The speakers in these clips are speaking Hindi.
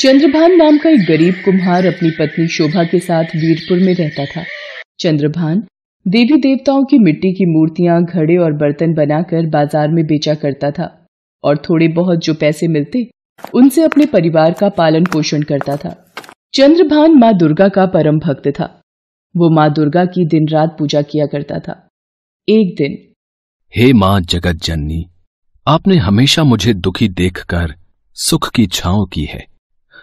चंद्रभान नाम का एक गरीब कुम्हार अपनी पत्नी शोभा के साथ वीरपुर में रहता था। चंद्रभान, देवी देवताओं की मिट्टी की मूर्तियाँ, घड़े और बर्तन बनाकर बाज़ार में बेचा करता था और थोड़े बहुत जो पैसे मिलते, उनसे अपने परिवार का पालन पोषण करता था। चंद्रभान माँ दुर्गा का परम भक्त था। वो माँ दुर्गा की दिन रात पूजा किया करता था। एक दिन, हे माँ जगत जननी आपने हमेशा मुझे दुखी देखकर सुख की छांव की है।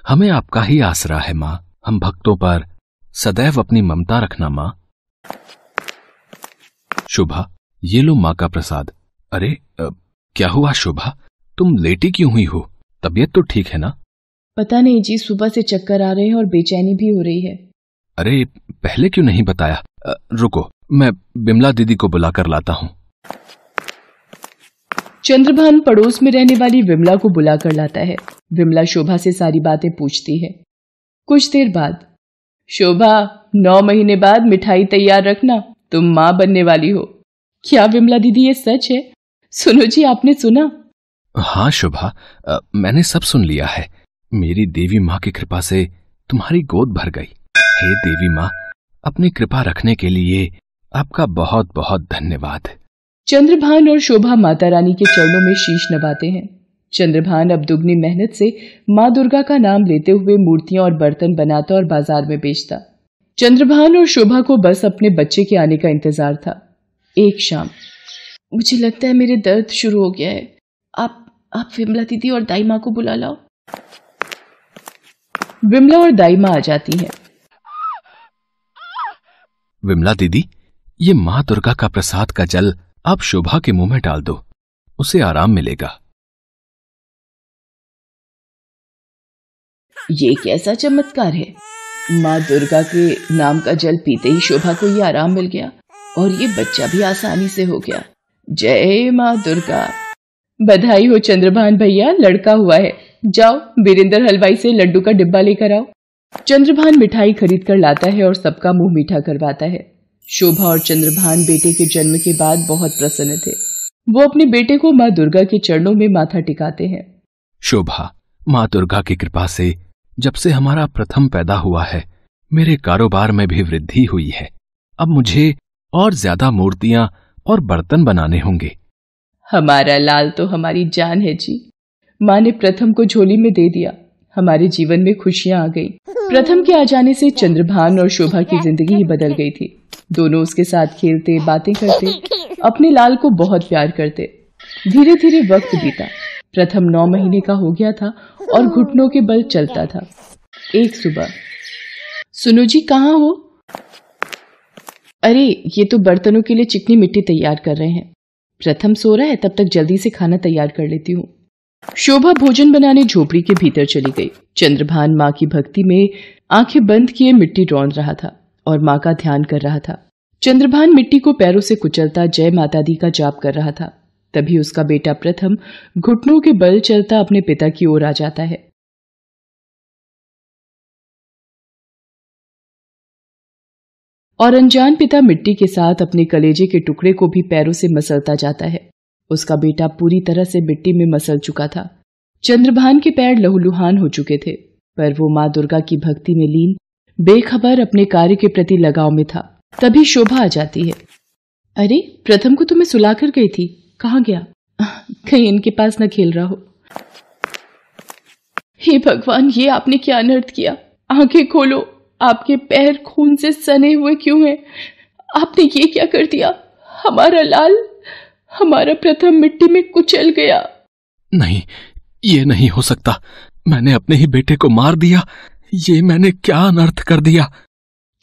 हमें आपका ही आसरा है माँ। हम भक्तों पर सदैव अपनी ममता रखना माँ। शुभा ये लो माँ का प्रसाद। अरे अ, क्या हुआ शुभा? तुम लेटी क्यों हुई हो? तबीयत तो ठीक है ना? पता नहीं जी सुबह से चक्कर आ रहे हैं और बेचैनी भी हो रही है। अरे पहले क्यों नहीं बताया? अ, रुको मैं बिमला दीदी को बुलाकर लाता हूँ। चंद्रभान पड़ोस में रहने वाली विमला को बुलाकर लाता है। विमला शोभा से सारी बातें पूछती है। कुछ देर बाद, शोभा, नौ महीने बाद मिठाई तैयार रखना। तुम माँ बनने वाली हो। क्या विमला दीदी ये सच है? सुनो जी, आपने सुना? हाँ शोभा मैंने सब सुन लिया है। मेरी देवी माँ की कृपा से तुम्हारी गोद भर गई। हे देवी माँ, अपनी कृपा रखने के लिए आपका बहुत बहुत धन्यवाद। चंद्रभान और शोभा माता रानी के चरणों में शीश नवाते हैं। चंद्रभान अब दुगनी मेहनत से माँ दुर्गा का नाम लेते हुए मूर्तियाँ और बर्तन बनाता और बाज़ार में बेचता। चंद्रभान और शोभा को बस अपने बच्चे के आने का इंतज़ार था। एक शाम, मुझे लगता है मेरे दर्द शुरू हो गया है। आप आप विमला दीदी और दाई माँ को बुला लाओ। विमला और दाई माँ आ जाती हैं। विमला दीदी, ये माँ दुर्गा का प्रसाद का जल आप शोभा के मुँह में डाल दो। उसे आराम मिलेगा। ये कैसा चमत्कार है? माँ दुर्गा के नाम का जल पीते ही शोभा को ये आराम मिल गया और ये बच्चा भी आसानी से हो गया। जय माँ दुर्गा। बधाई हो चंद्रभान भैया, लड़का हुआ है। जाओ बीरेंद्र हलवाई से लड्डू का डिब्बा लेकर आओ। चंद्रभान मिठाई खरीद कर लाता है और सबका मुँह मीठा करवाता है। शोभा और चंद्रभान बेटे के जन्म के बाद बहुत प्रसन्न थे। वो अपने बेटे को माँ दुर्गा के चरणों में माथा टिकाते हैं। शोभा माँ दुर्गा की कृपा से जब से हमारा प्रथम पैदा हुआ है मेरे कारोबार में भी वृद्धि हुई है। अब मुझे और ज़्यादा मूर्तियाँ और बर्तन बनाने होंगे। हमारा लाल तो हमारी जान है जी। माँ ने प्रथम को झोली में दे दिया। हमारे जीवन में खुशियाँ आ गई। प्रथम के आ जाने से चंद्रभान और शोभा की ज़िंदगी ही बदल गई थी। दोनों उसके साथ खेलते, बातें करते, अपने लाल को बहुत प्यार करते। धीरे धीरे वक्त बीता। प्रथम नौ महीने का हो गया था और घुटनों के बल चलता था। एक सुबह। सुनो जी, कहाँ हो? अरे, ये तो बर्तनों के लिए चिकनी मिट्टी तैयार कर रहे हैं। प्रथम सो रहा है, तब तक जल्दी से खाना तैयार कर लेती हूँ। शोभा भोजन बनाने झोपड़ी के भीतर चली गई। चंद्रभान माँ की भक्ति में आँखें बंद किए मिट्टी रौंद रहा था और माँ का ध्यान कर रहा था। चंद्रभान मिट्टी को पैरों से कुचलता जय माता दी का जाप कर रहा था। तभी उसका बेटा प्रथम घुटनों के बल चलता अपने पिता की ओर आ जाता है। और अनजान पिता मिट्टी के साथ अपने कलेजे के टुकड़े को भी पैरों से मसलता जाता है। उसका बेटा पूरी तरह से मिट्टी में मसल चुका था। चंद्रभान के पैर लहूलुहान हो चुके थे, पर वो माँ दुर्गा की भक्ति में लीन, बेखबर अपने कार्य के प्रति लगाव में था। तभी शोभा आ जाती है। अरे, प्रथम को तुम्हें सुलाकर गई थी। कहाँ गया? कहीं इनके पास न खेल रहा हो। हे भगवान, ये आपने क्या अनर्थ किया? आँखें खोलो। आपके पैर खून से सने हुए क्यों हैं? आपने ये क्या कर दिया? हमारा लाल हमारा प्रथम मिट्टी में कुचल गया। नहीं ये नहीं हो सकता। मैंने अपने ही बेटे को मार दिया। ये मैंने क्या अनर्थ कर दिया?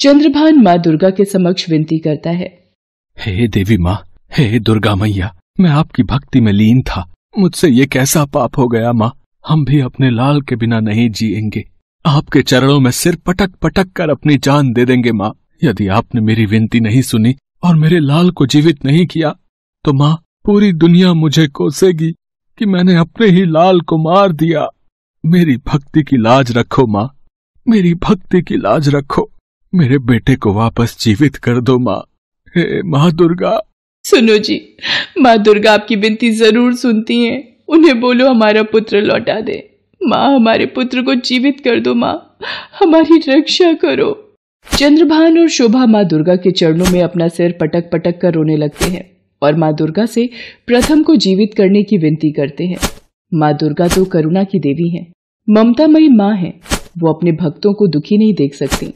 चंद्रभान माँ दुर्गा के समक्ष विनती करता है। हे देवी माँ हे दुर्गा मैया मैं आपकी भक्ति में लीन था। मुझसे ये कैसा पाप हो गया माँ? हम भी अपने लाल के बिना नहीं जिएँगे। आपके चरणों में सिर पटक पटक कर अपनी जान दे देंगे माँ। यदि आपने मेरी विनती नहीं सुनी और मेरे लाल को जीवित नहीं किया तो माँ पूरी दुनिया मुझे कोसेगी कि मैंने अपने ही लाल को मार दिया। मेरी भक्ति की लाज रखो माँ। मेरी भक्ति की लाज रखो। मेरे बेटे को वापस जीवित कर दो माँ। हे माँ दुर्गा। सुनो जी, माँ दुर्गा आपकी विनती ज़रूर सुनती हैं। उन्हें बोलो हमारा पुत्र लौटा दे। माँ हमारे पुत्र को जीवित कर दो माँ। हमारी रक्षा करो। चंद्रभान और शोभा माँ दुर्गा के चरणों में अपना सिर पटक पटक कर रोने लगते हैं। और माँ दुर्गा से प्रथम को जीवित करने की विनती करते हैं। माँ दुर्गा तो करुणा की देवी है। ममतामयी माँ है। वो अपने भक्तों को दुखी नहीं देख सकती।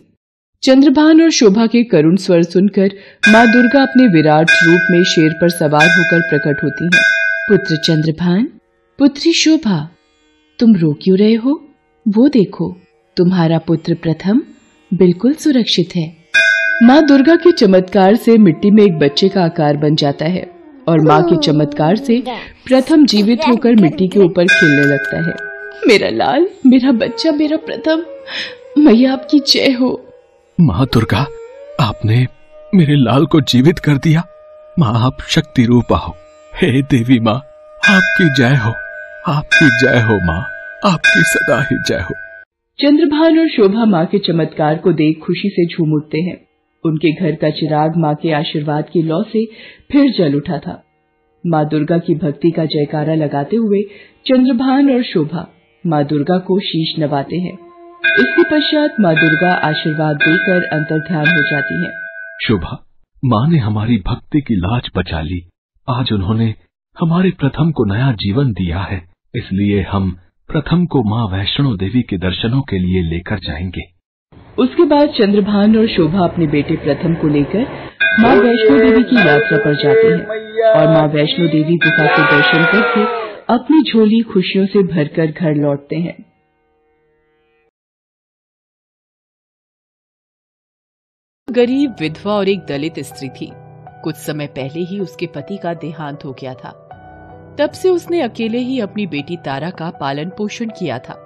चंद्रभान और शोभा के करुण स्वर सुनकर माँ दुर्गा अपने विराट रूप में शेर पर सवार होकर प्रकट होती हैं। पुत्र चंद्रभान, पुत्री शोभा, तुम रो क्यों रहे हो? वो देखो, तुम्हारा पुत्र प्रथम बिल्कुल सुरक्षित है। माँ दुर्गा के चमत्कार से मिट्टी में एक बच्चे का आकार बन जाता है और माँ के चमत्कार से प्रथम जीवित होकर मिट्टी के ऊपर खेलने लगता है। मेरा लाल मेरा बच्चा मेरा प्रथम मैया आपकी जय हो। माँ दुर्गा आपने मेरे लाल को जीवित कर दिया। माँ आप शक्ति रूप आओ हे देवी माँ आपकी जय हो। आपकी जय हो माँ आपकी सदा ही जय हो। चंद्रभान और शोभा माँ के चमत्कार को देख खुशी से झूम उठते हैं। उनके घर का चिराग माँ के आशीर्वाद की लौ से फिर जल उठा था। माँ दुर्गा की भक्ति का जयकारा लगाते हुए चंद्रभान और शोभा माँ दुर्गा को शीश नवाते हैं। इसके पश्चात माँ दुर्गा आशीर्वाद देकर अंतर ध्यान हो जाती हैं। शोभा, माँ ने हमारी भक्ति की लाज बचा ली। आज उन्होंने हमारे प्रथम को नया जीवन दिया है। इसलिए हम प्रथम को माँ वैष्णो देवी के दर्शनों के लिए लेकर जाएँगे। उसके बाद चंद्रभान और शोभा अपने बेटे प्रथम को लेकर माँ वैष्णो देवी की यात्रा पर जाते हैं और माँ वैष्णो देवी गुफा के दर्शन करके अपनी झोली खुशियों से भरकर घर लौटते हैं। गरीब विधवा और एक दलित स्त्री थी। कुछ समय पहले ही उसके पति का देहांत हो गया था। तब से उसने अकेले ही अपनी बेटी तारा का पालन पोषण किया था।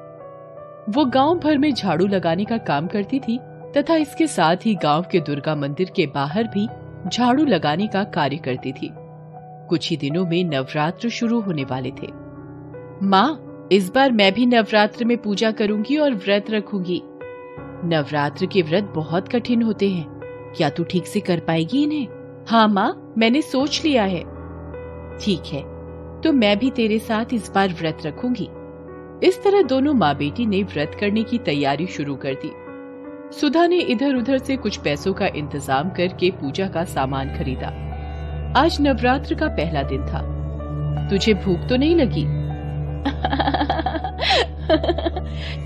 वो गाँव भर में झाड़ू लगाने का काम करती थी, तथा इसके साथ ही गाँव के दुर्गा मंदिर के बाहर भी झाड़ू लगाने का कार्य करती थी। कुछ ही दिनों में नवरात्र शुरू होने वाले थे। माँ, इस बार मैं भी नवरात्र में पूजा करूँगी और व्रत रखूँगी। नवरात्र के व्रत बहुत कठिन होते हैं। क्या तू ठीक से कर पाएगी इन्हें? हाँ माँ, मैंने सोच लिया है। ठीक है तो मैं भी तेरे साथ इस बार व्रत रखूँगी। इस तरह दोनों माँ बेटी ने व्रत करने की तैयारी शुरू कर दी। सुधा ने इधर उधर से कुछ पैसों का इंतज़ाम करके पूजा का सामान खरीदा। आज नवरात्र का पहला दिन था। तुझे भूख तो नहीं लगी?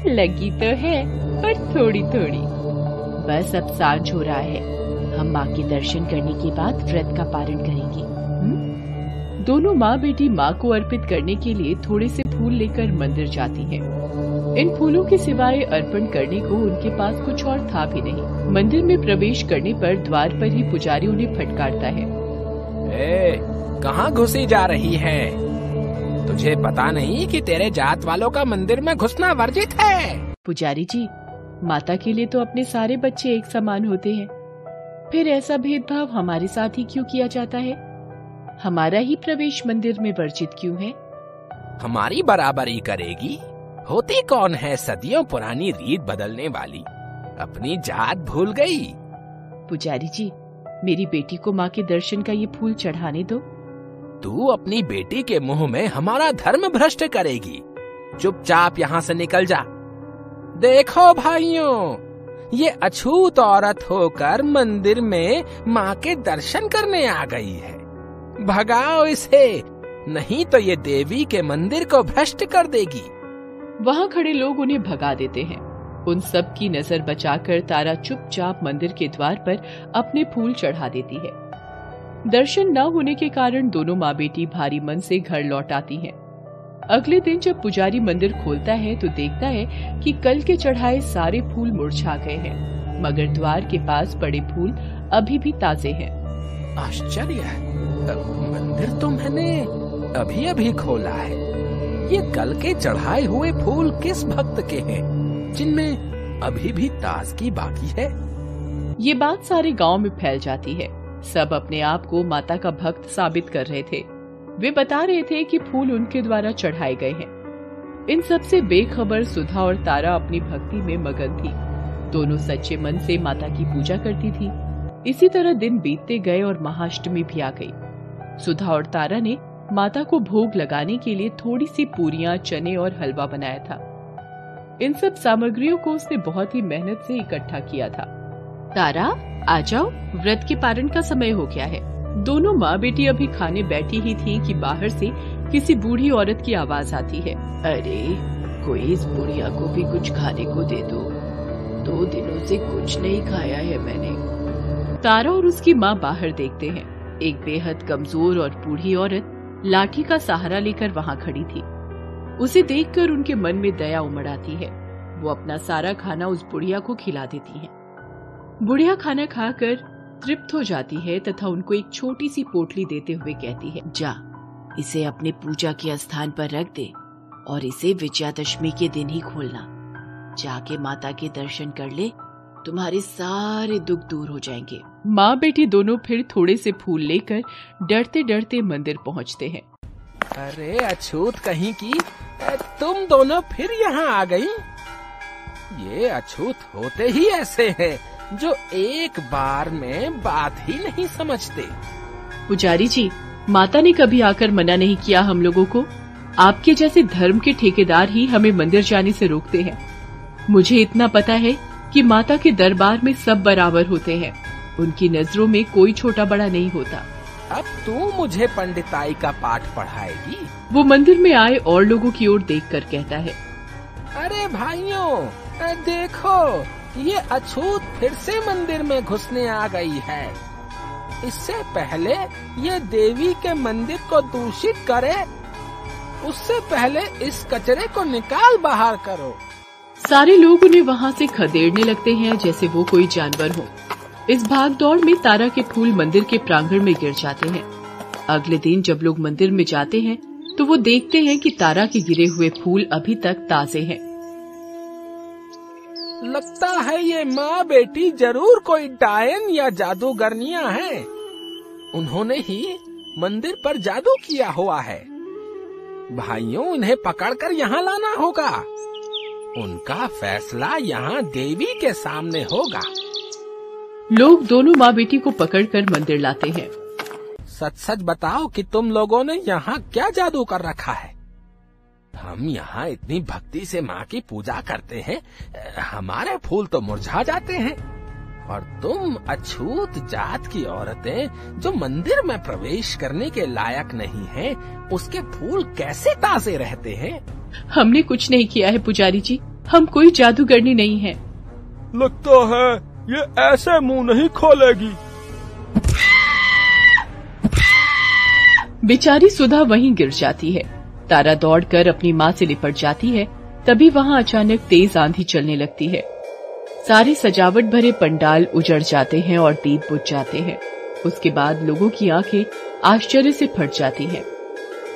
लगी तो है, पर थोड़ी थोड़ी बस अब साँझ हो रहा है। हम माँ के दर्शन करने के बाद व्रत का पारण करेंगे। हुँ? दोनों माँ बेटी माँ को अर्पित करने के लिए थोड़े से फूल लेकर मंदिर जाती हैं। इन फूलों के सिवाय अर्पण करने को उनके पास कुछ और था भी नहीं। मंदिर में प्रवेश करने पर द्वार पर ही पुजारी उन्हें फटकारता है। ए, कहाँ घुसी जा रही है? तुझे पता नहीं कि तेरे जात वालों का मंदिर में घुसना वर्जित है? पुजारी जी माता के लिए तो अपने सारे बच्चे एक समान होते हैं। फिर ऐसा भेदभाव हमारे साथ ही क्यों किया जाता है? हमारा ही प्रवेश मंदिर में वर्जित क्यों है? हमारी बराबरी करेगी। होती कौन है सदियों पुरानी रीत बदलने वाली? अपनी जात भूल गई। पुजारी जी मेरी बेटी को माँ के दर्शन का ये फूल चढ़ाने दो। तू अपनी बेटी के मुँह में हमारा धर्म भ्रष्ट करेगी। चुपचाप यहाँ से निकल जा। देखो भाइयों ये अछूत औरत होकर मंदिर में माँ के दर्शन करने आ गई है। भगाओ इसे। नहीं तो ये देवी के मंदिर को भ्रष्ट कर देगी। वहाँ खड़े लोग उन्हें भगा देते हैं। उन सब की नज़र बचाकर तारा चुपचाप मंदिर के द्वार पर अपने फूल चढ़ा देती है। दर्शन न होने के कारण दोनों माँ बेटी भारी मन से घर लौट आती हैं। अगले दिन जब पुजारी मंदिर खोलता है तो देखता है कि कल के चढ़ाए सारे फूल मुरझा गए हैं मगर द्वार के पास पड़े फूल अभी भी ताजे हैं। आश्चर्य है। मंदिर तो मैंने अभी अभी खोला है। ये कल के चढ़ाए हुए फूल किस भक्त के हैं, जिनमें अभी भी ताजगी बाकी है? ये बात सारे गाँव में फैल जाती है। सब अपने आप को माता का भक्त साबित कर रहे थे। वे बता रहे थे कि फूल उनके द्वारा चढ़ाए गए हैं। इन सबसे बेखबर सुधा और तारा अपनी भक्ति में मगन थी। दोनों सच्चे मन से माता की पूजा करती थी। इसी तरह दिन बीतते गए और महाअष्टमी भी आ गई। सुधा और तारा ने माता को भोग लगाने के लिए थोड़ी सी पूरियाँ, चने और हलवा बनाया था। इन सब सामग्रियों को उसने बहुत ही मेहनत से इकट्ठा किया था। तारा, आ जाओ, व्रत के पारण का समय हो गया है। दोनों माँ बेटी अभी खाने बैठी ही थी कि बाहर से किसी बूढ़ी औरत की आवाज़ आती है। अरे, कोई इस बुढ़िया को भी कुछ खाने को दे दो। दो दिनों से कुछ नहीं खाया है मैंने। तारा और उसकी माँ बाहर देखते हैं। एक बेहद कमज़ोर और बूढ़ी औरत लाठी का सहारा लेकर वहाँ खड़ी थी। उसे देखकर उनके मन में दया उमड़ आती है। वो अपना सारा खाना उस बुढ़िया को खिला देती है। बुढ़िया खाना खाकर तृप्त हो जाती है तथा उनको एक छोटी सी पोटली देते हुए कहती है, जा, इसे अपने पूजा के स्थान पर रख दे और इसे विजयादशमी के दिन ही खोलना। जाके माता के दर्शन कर ले तुम्हारे सारे दुख दूर हो जाएँगे। माँ बेटी दोनों फिर थोड़े से फूल लेकर डरते डरते मंदिर पहुँचते हैं। अरे अछूत कहीं की तुम दोनों फिर यहाँ आ गई। ये अछूत होते ही ऐसे हैं जो एक बार में बात ही नहीं समझते। पुजारी जी माता ने कभी आकर मना नहीं किया हम लोगों को? आपके जैसे धर्म के ठेकेदार ही हमें मंदिर जाने से रोकते हैं। मुझे इतना पता है कि माता के दरबार में सब बराबर होते हैं। उनकी नज़रों में कोई छोटा बड़ा नहीं होता। अब तू मुझे पंडिताई का पाठ पढ़ाएगी? वो मंदिर में आए और लोगों की ओर देखकर कहता है। अरे भाइयों देखो ये अछूत फिर से मंदिर में घुसने आ गई है। इससे पहले ये देवी के मंदिर को दूषित करे उससे पहले इस कचरे को निकाल बाहर करो। सारे लोग उन्हें वहाँ से खदेड़ने लगते हैं, जैसे वो कोई जानवर हो। इस भाग दौड़ में तारा के फूल मंदिर के प्रांगण में गिर जाते हैं। अगले दिन जब लोग मंदिर में जाते हैं तो वो देखते हैं कि तारा के गिरे हुए फूल अभी तक ताजे हैं। लगता है ये माँ बेटी ज़रूर कोई डायन या जादूगरनिया है। उन्होंने ही मंदिर पर जादू किया हुआ है। भाइयों उन्हें पकड़कर यहाँ लाना होगा। उनका फैसला यहाँ देवी के सामने होगा। लोग दोनों माँ बेटी को पकड़कर मंदिर लाते हैं। सच सच बताओ कि तुम लोगों ने यहाँ क्या जादू कर रखा है? हम यहाँ इतनी भक्ति से माँ की पूजा करते हैं हमारे फूल तो मुरझा जाते हैं। और तुम अछूत जात की औरतें जो मंदिर में प्रवेश करने के लायक नहीं हैं, उसके फूल कैसे ताजे रहते हैं? हमने कुछ नहीं किया है पुजारी जी। हम कोई जादूगरनी नहीं है। लगता है ये ऐसे मुँह नहीं खोलेगी। बेचारी सुधा वहीं गिर जाती है। तारा दौड़कर अपनी माँ से लिपट जाती है तभी वहाँ अचानक तेज आंधी चलने लगती है। सारे सजावट भरे पंडाल उजड़ जाते हैं और दीप बुझ जाते हैं। उसके बाद लोगों की आँखें आश्चर्य से फट जाती हैं।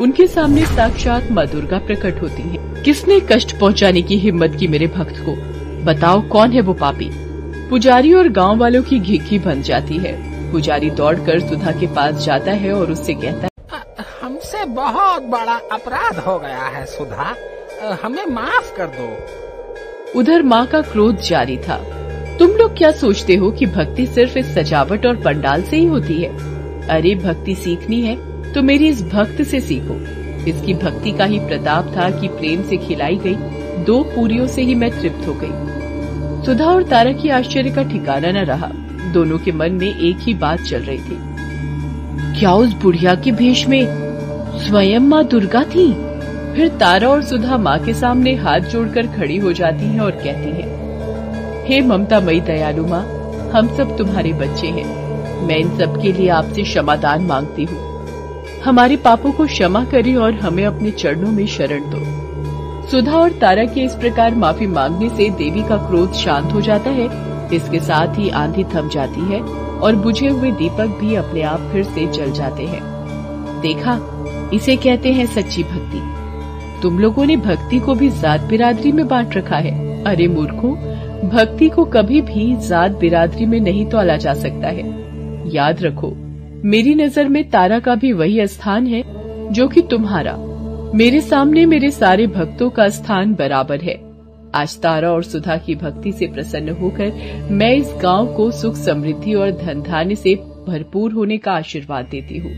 उनके सामने साक्षात माँ दुर्गा प्रकट होती हैं। किसने कष्ट पहुँचाने की हिम्मत की मेरे भक्त को? बताओ कौन है वो पापी? पुजारी और गाँव वालों की घिघी बन जाती है। पुजारी दौड़कर सुधा के पास जाता है और उससे कहता है हमसे बहुत बड़ा अपराध हो गया है सुधा। हमें माफ़ कर दो। उधर माँ का क्रोध जारी था। तुम लोग क्या सोचते हो कि भक्ति सिर्फ़ इस सजावट और पंडाल से ही होती है? अरे, भक्ति सीखनी है तो मेरी इस भक्त से सीखो। इसकी भक्ति का ही प्रताप था कि प्रेम से खिलाई गई, दो पूरियों से ही मैं तृप्त हो गई। सुधा और तारा की आश्चर्य का ठिकाना न रहा। दोनों के मन में एक ही बात चल रही थी। क्या उस बुढ़िया के भेष में स्वयं माँ दुर्गा थी? फिर तारा और सुधा माँ के सामने हाथ जोड़कर खड़ी हो जाती हैं और कहती हैं, हे ममता मई दयालु माँ हम सब तुम्हारे बच्चे हैं। मैं इन सब के लिए आपसे क्षमादान मांगती हूँ। हमारे पापों को क्षमा करें और हमें अपने चरणों में शरण दो। सुधा और तारा के इस प्रकार माफ़ी मांगने से देवी का क्रोध शांत हो जाता है। इसके साथ ही आंधी थम जाती है और बुझे हुए दीपक भी अपने आप फिर से जल जाते हैं। देखा इसे कहते हैं सच्ची भक्ति। तुम लोगों ने भक्ति को भी जात बिरादरी में बांट रखा है। अरे मूर्खों, भक्ति को कभी भी जात बिरादरी में नहीं तोला जा सकता है। याद रखो, मेरी नज़र में तारा का भी वही स्थान है, जो कि तुम्हारा। मेरे सामने मेरे सारे भक्तों का स्थान बराबर है। आज तारा और सुधा की भक्ति से प्रसन्न होकर मैं इस गाँव को सुख समृद्धि और धन धान्य से भरपूर होने का आशीर्वाद देती हूँ।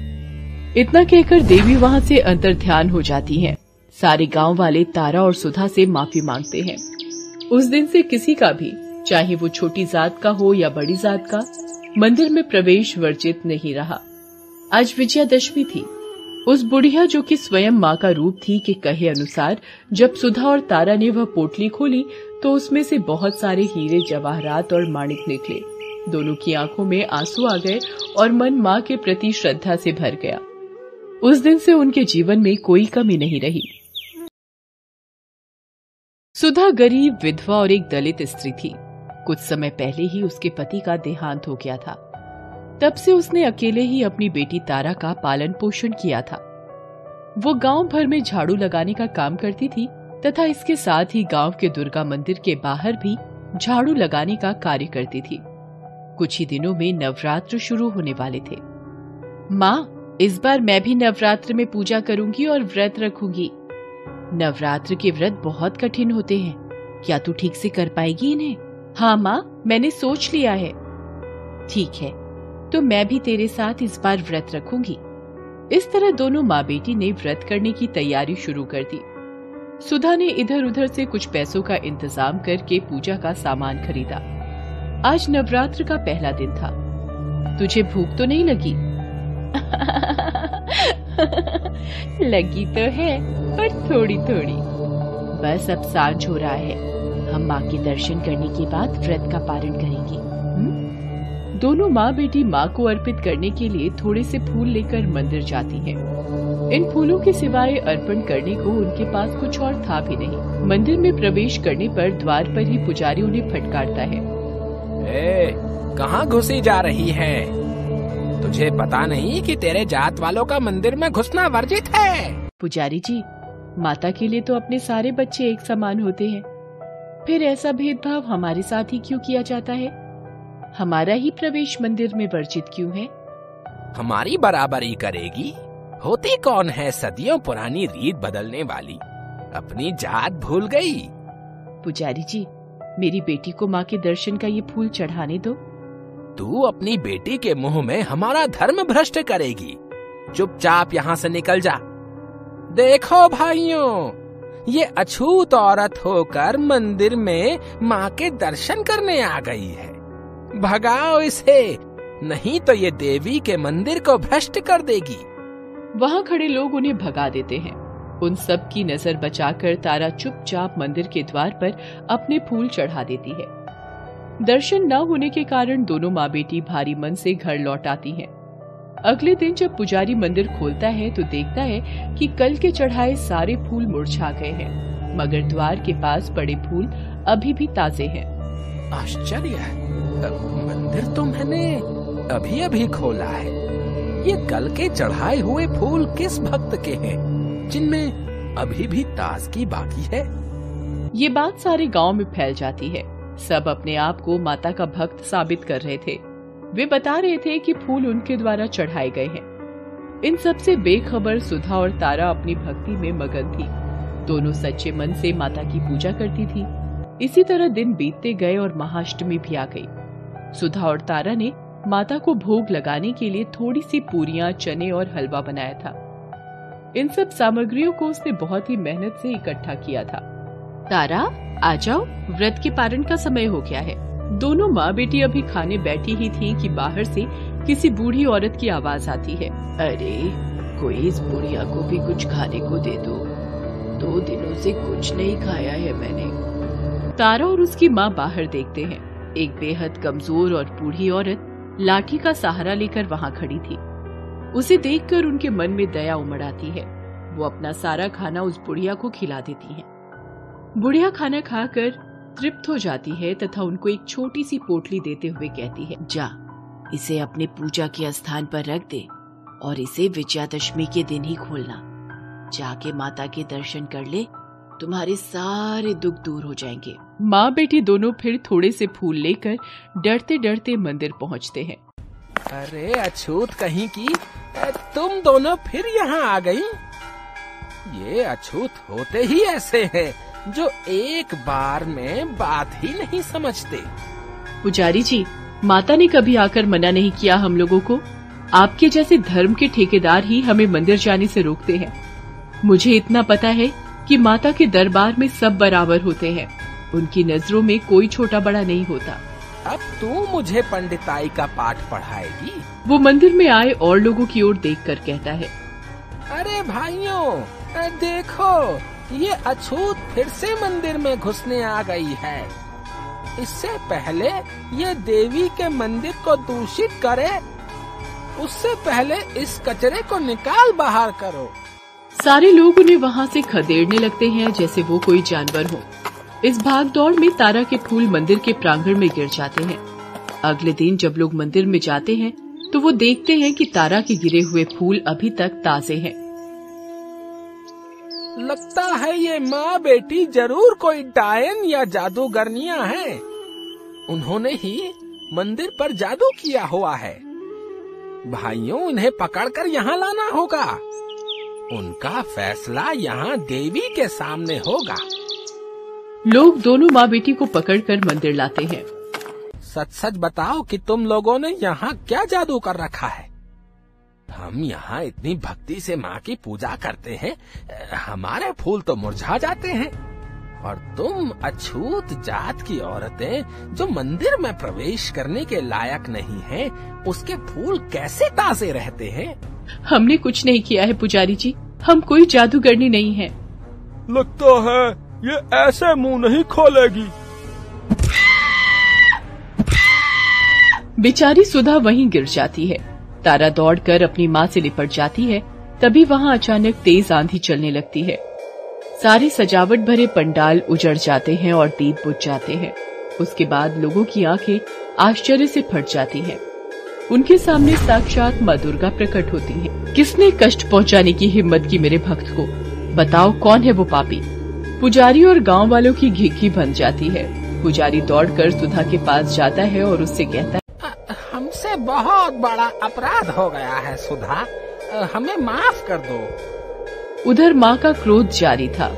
इतना कहकर देवी वहाँ से अंतर ध्यान हो जाती हैं। सारे गाँव वाले तारा और सुधा से माफ़ी मांगते हैं। उस दिन से किसी का भी, चाहे वो छोटी जात का हो या बड़ी जात का, मंदिर में प्रवेश वर्जित नहीं रहा। आज विजयादशमी थी। उस बुढ़िया जो कि स्वयं माँ का रूप थी के कहे अनुसार, जब सुधा और तारा ने वह पोटली खोली तो उसमें से बहुत सारे हीरे, जवाहरात और माणिक निकले। दोनों की आँखों में आँसू आ गए और मन माँ के प्रति श्रद्धा से भर गया। उस दिन से उनके जीवन में कोई कमी नहीं रही। सुधा गरीब विधवा और एक दलित स्त्री थी। कुछ समय पहले ही उसके पति का देहांत हो गया था। तब से उसने अकेले ही अपनी बेटी तारा का पालन पोषण किया था। वो गाँव भर में झाड़ू लगाने का काम करती थी तथा इसके साथ ही गाँव के दुर्गा मंदिर के बाहर भी झाड़ू लगाने का कार्य करती थी। कुछ ही दिनों में नवरात्र शुरू होने वाले थे। माँ, इस बार मैं भी नवरात्र में पूजा करूँगी और व्रत रखूँगी। नवरात्र के व्रत बहुत कठिन होते हैं। क्या तू ठीक से कर पाएगी इन्हें? हाँ माँ, मैंने सोच लिया है। ठीक है तो मैं भी तेरे साथ इस बार व्रत रखूँगी। इस तरह दोनों माँ बेटी ने व्रत करने की तैयारी शुरू कर दी। सुधा ने इधर उधर से कुछ पैसों का इंतज़ाम करके पूजा का सामान खरीदा। आज नवरात्र का पहला दिन था। तुझे भूख तो नहीं लगी? लगी तो है। पर थोड़ी थोड़ी। बस अब साँझ हो रहा है। हम माँ के दर्शन करने के बाद व्रत का पारण करेंगे। दोनों माँ बेटी माँ को अर्पित करने के लिए थोड़े से फूल लेकर मंदिर जाती हैं। इन फूलों के सिवाय अर्पण करने को उनके पास कुछ और था भी नहीं। मंदिर में प्रवेश करने पर द्वार पर ही पुजारी उन्हें फटकारता है। ए, कहाँ घुसी जा रही है? तुझे पता नहीं कि तेरे जात वालों का मंदिर में घुसना वर्जित है? पुजारी जी माता के लिए तो अपने सारे बच्चे एक समान होते हैं। फिर ऐसा भेदभाव हमारे साथ ही क्यों किया जाता है? हमारा ही प्रवेश मंदिर में वर्जित क्यों है? हमारी बराबरी करेगी? होती कौन है सदियों पुरानी रीत बदलने वाली? अपनी जात भूल गई। पुजारी जी मेरी बेटी को माँ के दर्शन का ये फूल चढ़ाने दो। तू अपनी बेटी के मुँह में हमारा धर्म भ्रष्ट करेगी। चुपचाप यहाँ से निकल जा। देखो भाइयों, ये अछूत औरत होकर मंदिर में माँ के दर्शन करने आ गई है। भगाओ इसे, नहीं तो ये देवी के मंदिर को भ्रष्ट कर देगी। वहाँ खड़े लोग उन्हें भगा देते हैं। उन सब की नज़र बचाकर तारा चुपचाप मंदिर के द्वार पर अपने फूल चढ़ा देती है। दर्शन न होने के कारण दोनों माँ बेटी भारी मन से घर लौट आती हैं। अगले दिन जब पुजारी मंदिर खोलता है तो देखता है कि कल के चढ़ाए सारे फूल मुरझा गए हैं मगर द्वार के पास पड़े फूल अभी भी ताजे हैं। आश्चर्य है। मंदिर तो मैंने अभी अभी खोला है। ये कल के चढ़ाए हुए फूल किस भक्त के हैं जिनमें अभी भी ताजगी बाकी है? ये बात सारे गाँव में फैल जाती है। सब अपने आप को माता का भक्त साबित कर रहे थे। वे बता रहे थे कि फूल उनके द्वारा चढ़ाए गए हैं। इन सबसे बेखबर सुधा और तारा अपनी भक्ति में मगन थी। दोनों सच्चे मन से माता की पूजा करती थी। इसी तरह दिन बीतते गए और महाअष्टमी भी आ गई। सुधा और तारा ने माता को भोग लगाने के लिए थोड़ी सी पूरियाँ, चने और हलवा बनाया था। इन सब सामग्रियों को उसने बहुत ही मेहनत से इकट्ठा किया था। तारा, आ जाओ, व्रत के पारण का समय हो गया है। दोनों माँ बेटी अभी खाने बैठी ही थी कि बाहर से किसी बूढ़ी औरत की आवाज़ आती है। अरे, कोई इस बुढ़िया को भी कुछ खाने को दे दो। दो दिनों से कुछ नहीं खाया है मैंने। तारा और उसकी माँ बाहर देखते हैं। एक बेहद कमज़ोर और बूढ़ी औरत लाठी का सहारा लेकर वहाँ खड़ी थी। उसे देखकर उनके मन में दया उमड़ आती है। वो अपना सारा खाना उस बुढ़िया को खिला देती है। बुढ़िया खाना खाकर तृप्त हो जाती है तथा उनको एक छोटी सी पोटली देते हुए कहती है जा इसे अपने पूजा के स्थान पर रख दे और इसे विजयादशमी के दिन ही खोलना। जाके माता के दर्शन कर ले तुम्हारे सारे दुख दूर हो जाएँगे माँ बेटी दोनों फिर थोड़े से फूल लेकर डरते डरते मंदिर पहुँचते हैं। अरे अछूत कहीं की तुम दोनों फिर यहाँ आ गई? ये अछूत होते ही ऐसे हैं। जो एक बार में बात ही नहीं समझते। पुजारी जी माता ने कभी आकर मना नहीं किया हम लोगों को? आपके जैसे धर्म के ठेकेदार ही हमें मंदिर जाने से रोकते हैं। मुझे इतना पता है कि माता के दरबार में सब बराबर होते हैं। उनकी नज़रों में कोई छोटा बड़ा नहीं होता। अब तू मुझे पंडिताई का पाठ पढ़ाएगी? वो मंदिर में आए और लोगों की ओर देखकर कहता है। अरे भाइयों देखो ये अछूत फिर से मंदिर में घुसने आ गई है। इससे पहले ये देवी के मंदिर को दूषित करे, उससे पहले इस कचरे को निकाल बाहर करो। सारे लोग उन्हें वहाँ से खदेड़ने लगते हैं जैसे वो कोई जानवर हो। इस भाग दौड़ में तारा के फूल मंदिर के प्रांगण में गिर जाते हैं। अगले दिन जब लोग मंदिर में जाते हैं तो वो देखते हैं कि तारा के गिरे हुए फूल अभी तक ताजे हैं। लगता है ये माँ बेटी ज़रूर कोई डायन या जादूगरनिया है। उन्होंने ही मंदिर पर जादू किया हुआ है। भाइयों उन्हें पकड़कर यहाँ लाना होगा। उनका फैसला यहाँ देवी के सामने होगा। लोग दोनों माँ बेटी को पकड़कर मंदिर लाते हैं। सच सच बताओ कि तुम लोगों ने यहाँ क्या जादू कर रखा है? हम यहाँ इतनी भक्ति से माँ की पूजा करते हैं हमारे फूल तो मुरझा जाते हैं। और तुम अछूत जात की औरतें जो मंदिर में प्रवेश करने के लायक नहीं हैं, उसके फूल कैसे ताजे रहते हैं? हमने कुछ नहीं किया है पुजारी जी। हम कोई जादूगरनी नहीं है। लगता है ये ऐसे मुँह नहीं खोलेगी। बेचारी सुधा वहीं गिर जाती है। तारा दौड़कर अपनी माँ से लिपट जाती है, तभी वहाँ अचानक तेज आंधी चलने लगती है। सारे सजावट भरे पंडाल उजड़ जाते हैं और दीप बुझ जाते हैं। उसके बाद लोगों की आँखें आश्चर्य से फट जाती हैं। उनके सामने साक्षात माँ दुर्गा प्रकट होती हैं। किसने कष्ट पहुँचाने की हिम्मत की मेरे भक्त को? बताओ कौन है वो पापी? पुजारी और गाँव वालों की घिघी बन जाती है। पुजारी दौड़कर सुधा के पास जाता है और उससे कहता है बहुत बड़ा अपराध हो गया है, सुधा। हमें माफ़ कर दो। उधर माँ का क्रोध जारी था।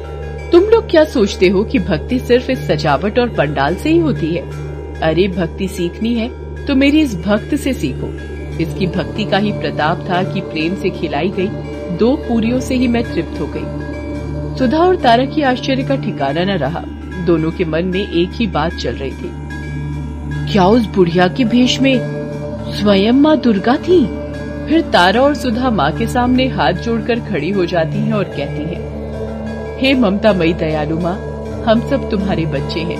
तुम लोग क्या सोचते हो कि भक्ति सिर्फ़ इस सजावट और पंडाल से ही होती है? अरे, भक्ति सीखनी है तो मेरी इस भक्त से सीखो। इसकी भक्ति का ही प्रताप था कि प्रेम से खिलाई गई, दो पूरियों से ही मैं तृप्त हो गई। सुधा और तारा की आश्चर्य का ठिकाना न रहा। दोनों के मन में एक ही बात चल रही थी। क्या उस बुढ़िया के भेष में स्वयं माँ दुर्गा थी। फिर तारा और सुधा माँ के सामने हाथ जोड़कर खड़ी हो जाती हैं और कहती हैं, हे ममता मई दयालु माँ हम सब तुम्हारे बच्चे हैं।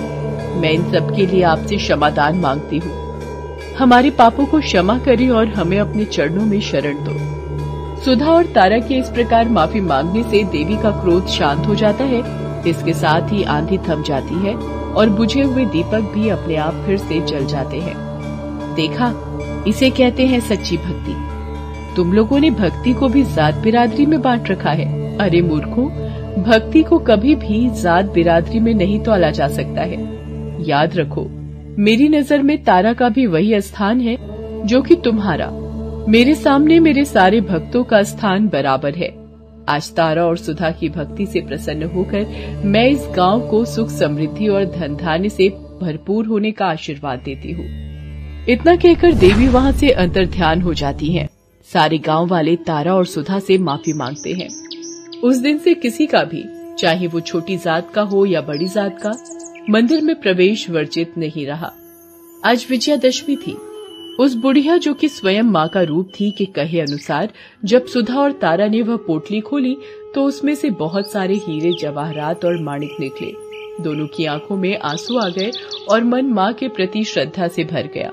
मैं इन सब के लिए आपसे क्षमादान मांगती हूँ। हमारे पापों को क्षमा करें और हमें अपने चरणों में शरण दो। सुधा और तारा के इस प्रकार माफ़ी मांगने से देवी का क्रोध शांत हो जाता है इसके साथ ही आंधी थम जाती है और बुझे हुए दीपक भी अपने आप फिर से जल जाते हैं। देखा इसे कहते हैं सच्ची भक्ति। तुम लोगों ने भक्ति को भी जात बिरादरी में बांट रखा है। अरे मूर्खों, भक्ति को कभी भी जात बिरादरी में नहीं तोला जा सकता है। याद रखो, मेरी नज़र में तारा का भी वही स्थान है, जो कि तुम्हारा। मेरे सामने मेरे सारे भक्तों का स्थान बराबर है। आज तारा और सुधा की भक्ति से प्रसन्न होकर मैं इस गाँव को सुख समृद्धि और धन धान्य से भरपूर होने का आशीर्वाद देती हूँ। इतना कहकर देवी वहाँ से अंतर ध्यान हो जाती हैं। सारे गाँव वाले तारा और सुधा से माफ़ी मांगते हैं। उस दिन से किसी का भी, चाहे वो छोटी जात का हो या बड़ी जात का, मंदिर में प्रवेश वर्जित नहीं रहा। आज विजयादशमी थी। उस बुढ़िया जो कि स्वयं माँ का रूप थी के कहे अनुसार, जब सुधा और तारा ने वह पोटली खोली तो उसमें से बहुत सारे हीरे, जवाहरात और माणिक निकले। दोनों की आँखों में आँसू आ गए और मन माँ के प्रति श्रद्धा से भर गया।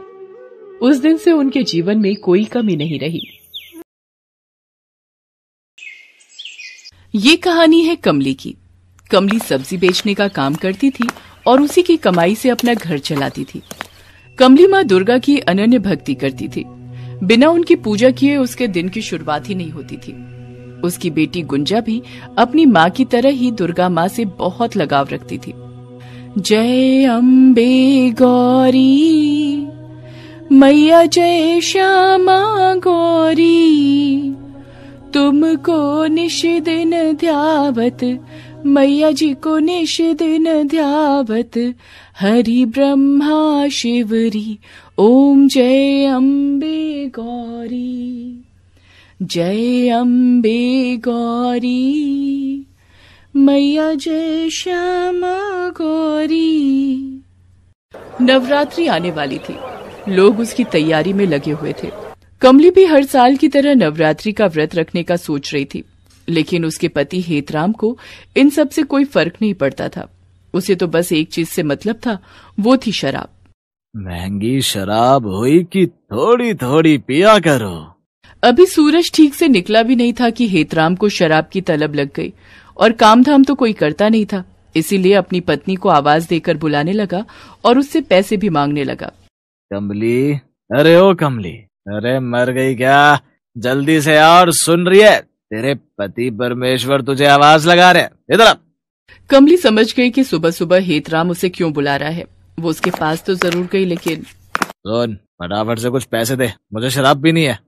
उस दिन से उनके जीवन में कोई कमी नहीं रही। ये कहानी है कमली की। कमली सब्ज़ी बेचने का काम करती थी और उसी की कमाई से अपना घर चलाती थी। कमली माँ दुर्गा की अनन्य भक्ति करती थी। बिना उनकी पूजा किए उसके दिन की शुरुआत ही नहीं होती थी। उसकी बेटी गुंजा भी अपनी माँ की तरह ही दुर्गा माँ से बहुत लगाव रखती थी। जय अम्बे गौरी। मैया जय श्यामा गौरी, तुमको निश दिन ध्यावत, मैया जी को निश दिन ध्यावत, हरि ब्रह्मा शिवरी, ओम जय अम्बे गौरी, जय अम्बे गौरी। मैया जय श्यामा गौरी। नवरात्रि आने वाली थी। लोग उसकी तैयारी में लगे हुए थे। कमली भी हर साल की तरह नवरात्रि का व्रत रखने का सोच रही थी लेकिन उसके पति हेतराम को इन सबसे कोई फ़र्क नहीं पड़ता था। उसे तो बस एक चीज़ से मतलब था वो थी शराब। महँगी शराब हुई कि थोड़ी थोड़ी पिया करो। अभी सूरज ठीक से निकला भी नहीं था कि हेतराम को शराब की तलब लग गई और काम धाम तो कोई करता नहीं था इसीलिए अपनी पत्नी को आवाज़ देकर बुलाने लगा और उससे पैसे भी मांगने लगा। कमली। अरे ओ कमली। अरे मर गई क्या? जल्दी से और सुन रही है। तेरे पति परमेश्वर तुझे आवाज़ लगा रहे इधर कमली समझ गई कि सुबह सुबह हेतराम उसे क्यों बुला रहा है। वो उसके पास तो ज़रूर गई लेकिन सुन फटाफट से कुछ पैसे दे। मुझे शराब पीनी है।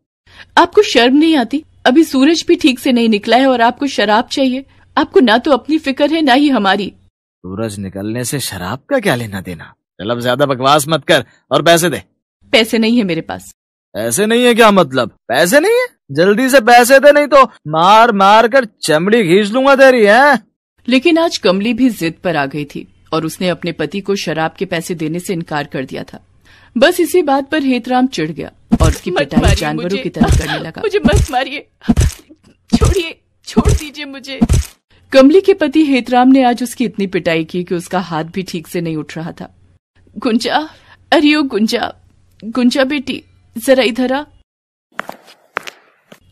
आपको शर्म नहीं आती? अभी सूरज भी ठीक से नहीं निकला है और आपको शराब चाहिए। आपको ना तो अपनी फ़िक्र है ना ही हमारी। सूरज निकलने से शराब का क्या लेना देना? चल अब ज़्यादा बकवास मत कर और पैसे दे। पैसे नहीं है मेरे पास। पैसे नहीं है क्या मतलब? पैसे नहीं है? जल्दी से पैसे दे नहीं तो मार मार कर चमड़ी खींच लूँगा तेरी है? लेकिन आज कमली भी जिद पर आ गई थी और उसने अपने पति को शराब के पैसे देने से इनकार कर दिया था। बस इसी बात पर हेतराम चिढ़ गया और उसकी पिटाई जानवरों की तरह करने लगा। मुझे मत मारिए। छोड़िए छोड़ दीजिए मुझे। कमली के पति हेतराम ने आज उसकी इतनी पिटाई की कि उसका हाथ भी ठीक से नहीं उठ रहा था। गुंजा अरे ओ गुंजा। गुंजा बेटी, जरा इधर आ।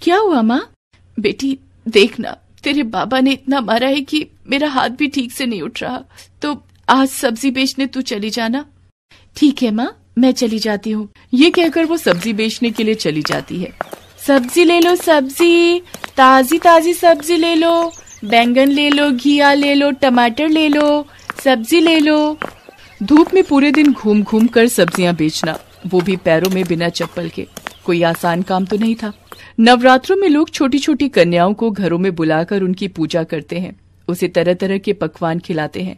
क्या हुआ, माँ? बेटी देखना तेरे बाबा ने इतना मारा है कि मेरा हाथ भी ठीक से नहीं उठ रहा। तो आज सब्ज़ी बेचने तू चली जाना। ठीक है, माँ, मैं चली जाती हूँ। ये कहकर वो सब्ज़ी बेचने के लिए चली जाती है। सब्ज़ी ले लो, सब्ज़ी। ताजी ताजी सब्ज़ी ले लो। बैंगन ले लो, घिया ले लो, टमाटर ले लो। सब्ज़ी ले लो। धूप में पूरे दिन घूम घूम कर सब्ज़ियाँ बेचना, वो भी पैरों में बिना चप्पल के। कोई आसान काम तो नहीं था। नवरात्रों में लोग छोटी छोटी कन्याओं को घरों में बुलाकर उनकी पूजा करते हैं, उसे तरह तरह के पकवान खिलाते हैं।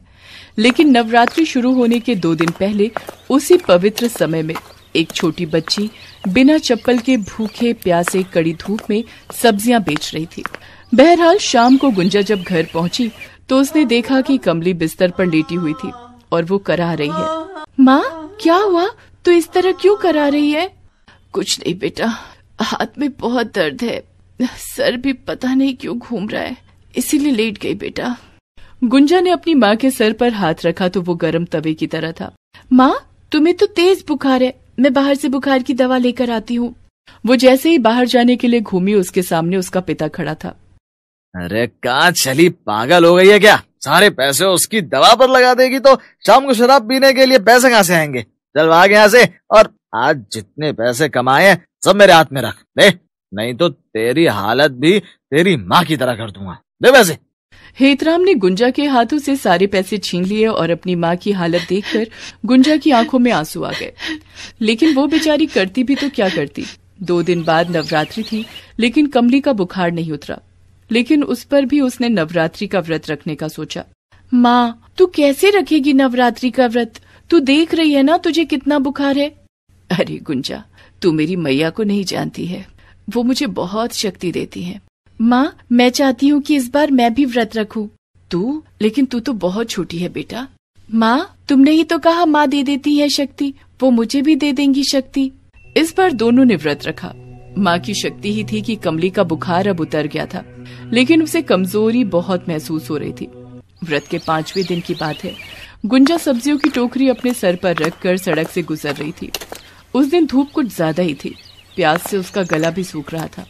लेकिन नवरात्रि शुरू होने के दो दिन पहले, उसी पवित्र समय में, एक छोटी बच्ची बिना चप्पल के भूखे प्यासे कड़ी धूप में सब्ज़ियाँ बेच रही थी। बहरहाल शाम को गुंजा जब घर पहुँची तो उसने देखा कि कमली बिस्तर पर लेटी हुई थी। और वो करा रही है। माँ क्या हुआ? तो इस तरह क्यों करा रही है? कुछ नहीं बेटा हाथ में बहुत दर्द है। सर भी पता नहीं क्यों घूम रहा है। इसीलिए लेट गई बेटा। गुंजा ने अपनी माँ के सर पर हाथ रखा तो वो गर्म तवे की तरह था। माँ तुम्हें तो तेज बुखार है। मैं बाहर से बुखार की दवा लेकर आती हूँ। वो जैसे ही बाहर जाने के लिए घूमी उसके सामने उसका पिता खड़ा था। अरे कहा चली? पागल हो गई है क्या? सारे पैसे उसकी दवा पर लगा देगी तो शाम को शराब पीने के लिए पैसे कहाँ से आएँगे? चल भाग यहाँ से। और आज जितने पैसे कमाए सब मेरे हाथ में रख। दे नहीं तो तेरी हालत भी तेरी माँ की तरह कर दूँगा। दे पैसे। हेतराम ने गुंजा के हाथों से सारे पैसे छीन लिए और अपनी माँ की हालत देखकर गुंजा की आँखों में आँसू आ गए। लेकिन वो बेचारी करती भी तो क्या करती? दो दिन बाद नवरात्रि थी, लेकिन कमली का बुखार नहीं उतरा। लेकिन उस पर भी उसने नवरात्रि का व्रत रखने का सोचा। माँ तू कैसे रखेगी नवरात्रि का व्रत? तू देख रही है ना तुझे कितना बुखार है? अरे गुंजा तू मेरी मैया को नहीं जानती है। वो मुझे बहुत शक्ति देती है। माँ मैं चाहती हूँ कि इस बार मैं भी व्रत रखूँ। तू? लेकिन तू तो बहुत छोटी है बेटा। माँ तुमने ही तो कहा माँ दे देती है शक्ति। वो मुझे भी दे देंगी शक्ति। इस बार दोनों ने व्रत रखा। माँ की शक्ति ही थी कि कमली का बुखार अब उतर गया था, लेकिन उसे कमज़ोरी बहुत महसूस हो रही थी। व्रत के पाँचवें दिन की बात है। गुंजा सब्जियों की टोकरी अपने सर पर रखकर सड़क से गुजर रही थी। उस दिन धूप कुछ ज़्यादा ही थी। प्यास से उसका गला भी सूख रहा था।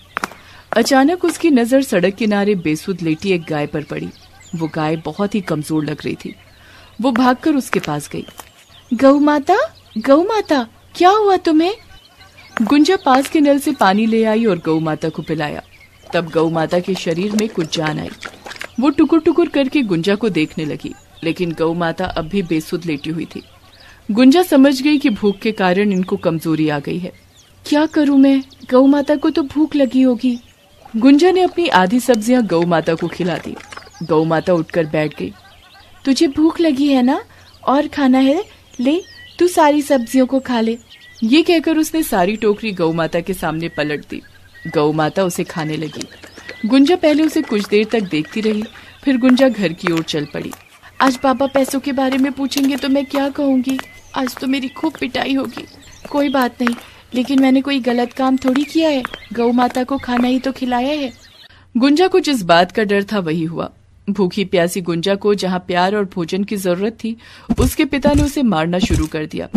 अचानक उसकी नज़र सड़क किनारे बेसुध लेटी एक गाय पर पड़ी। वो गाय बहुत ही कमज़ोर लग रही थी। वो भागकर उसके पास गई। गौ माता गौ माता, क्या हुआ तुम्हें? गुंजा पास के नल से पानी ले आई और गौ माता को पिलाया। तब गौ माता के शरीर में कुछ जान आई। वो टुकुर टुकुर करके गुंजा को देखने लगी, लेकिन गौ माता अब भी बेसुध लेटी हुई थी। गुंजा समझ गई कि भूख के कारण इनको कमज़ोरी आ गई है। क्या करूँ मैं? गौ माता को तो भूख लगी होगी। गुंजा ने अपनी आधी सब्ज़ियाँ गौ माता को खिला दी। गौ माता उठकर बैठ गई। तुझे भूख लगी है ना? और खाना है? ले, तू सारी सब्जियों को खा ले। ये कहकर उसने सारी टोकरी गौ माता के सामने पलट दी। गौ माता उसे खाने लगी। गुंजा पहले उसे कुछ देर तक देखती रही, फिर गुंजा घर की ओर चल पड़ी। आज पापा पैसों के बारे में पूछेंगे तो मैं क्या कहूँगी? आज तो मेरी खूब पिटाई होगी। कोई बात नहीं, लेकिन मैंने कोई गलत काम थोड़ी किया है। गौ माता को खाना ही तो खिलाया है। गुंजा को जिस बात का डर था वही हुआ। भूखी प्यासी गुंजा को जहाँ प्यार और भोजन की ज़रूरत थी, उसके पिता ने उसे मारना शुरू कर दिया।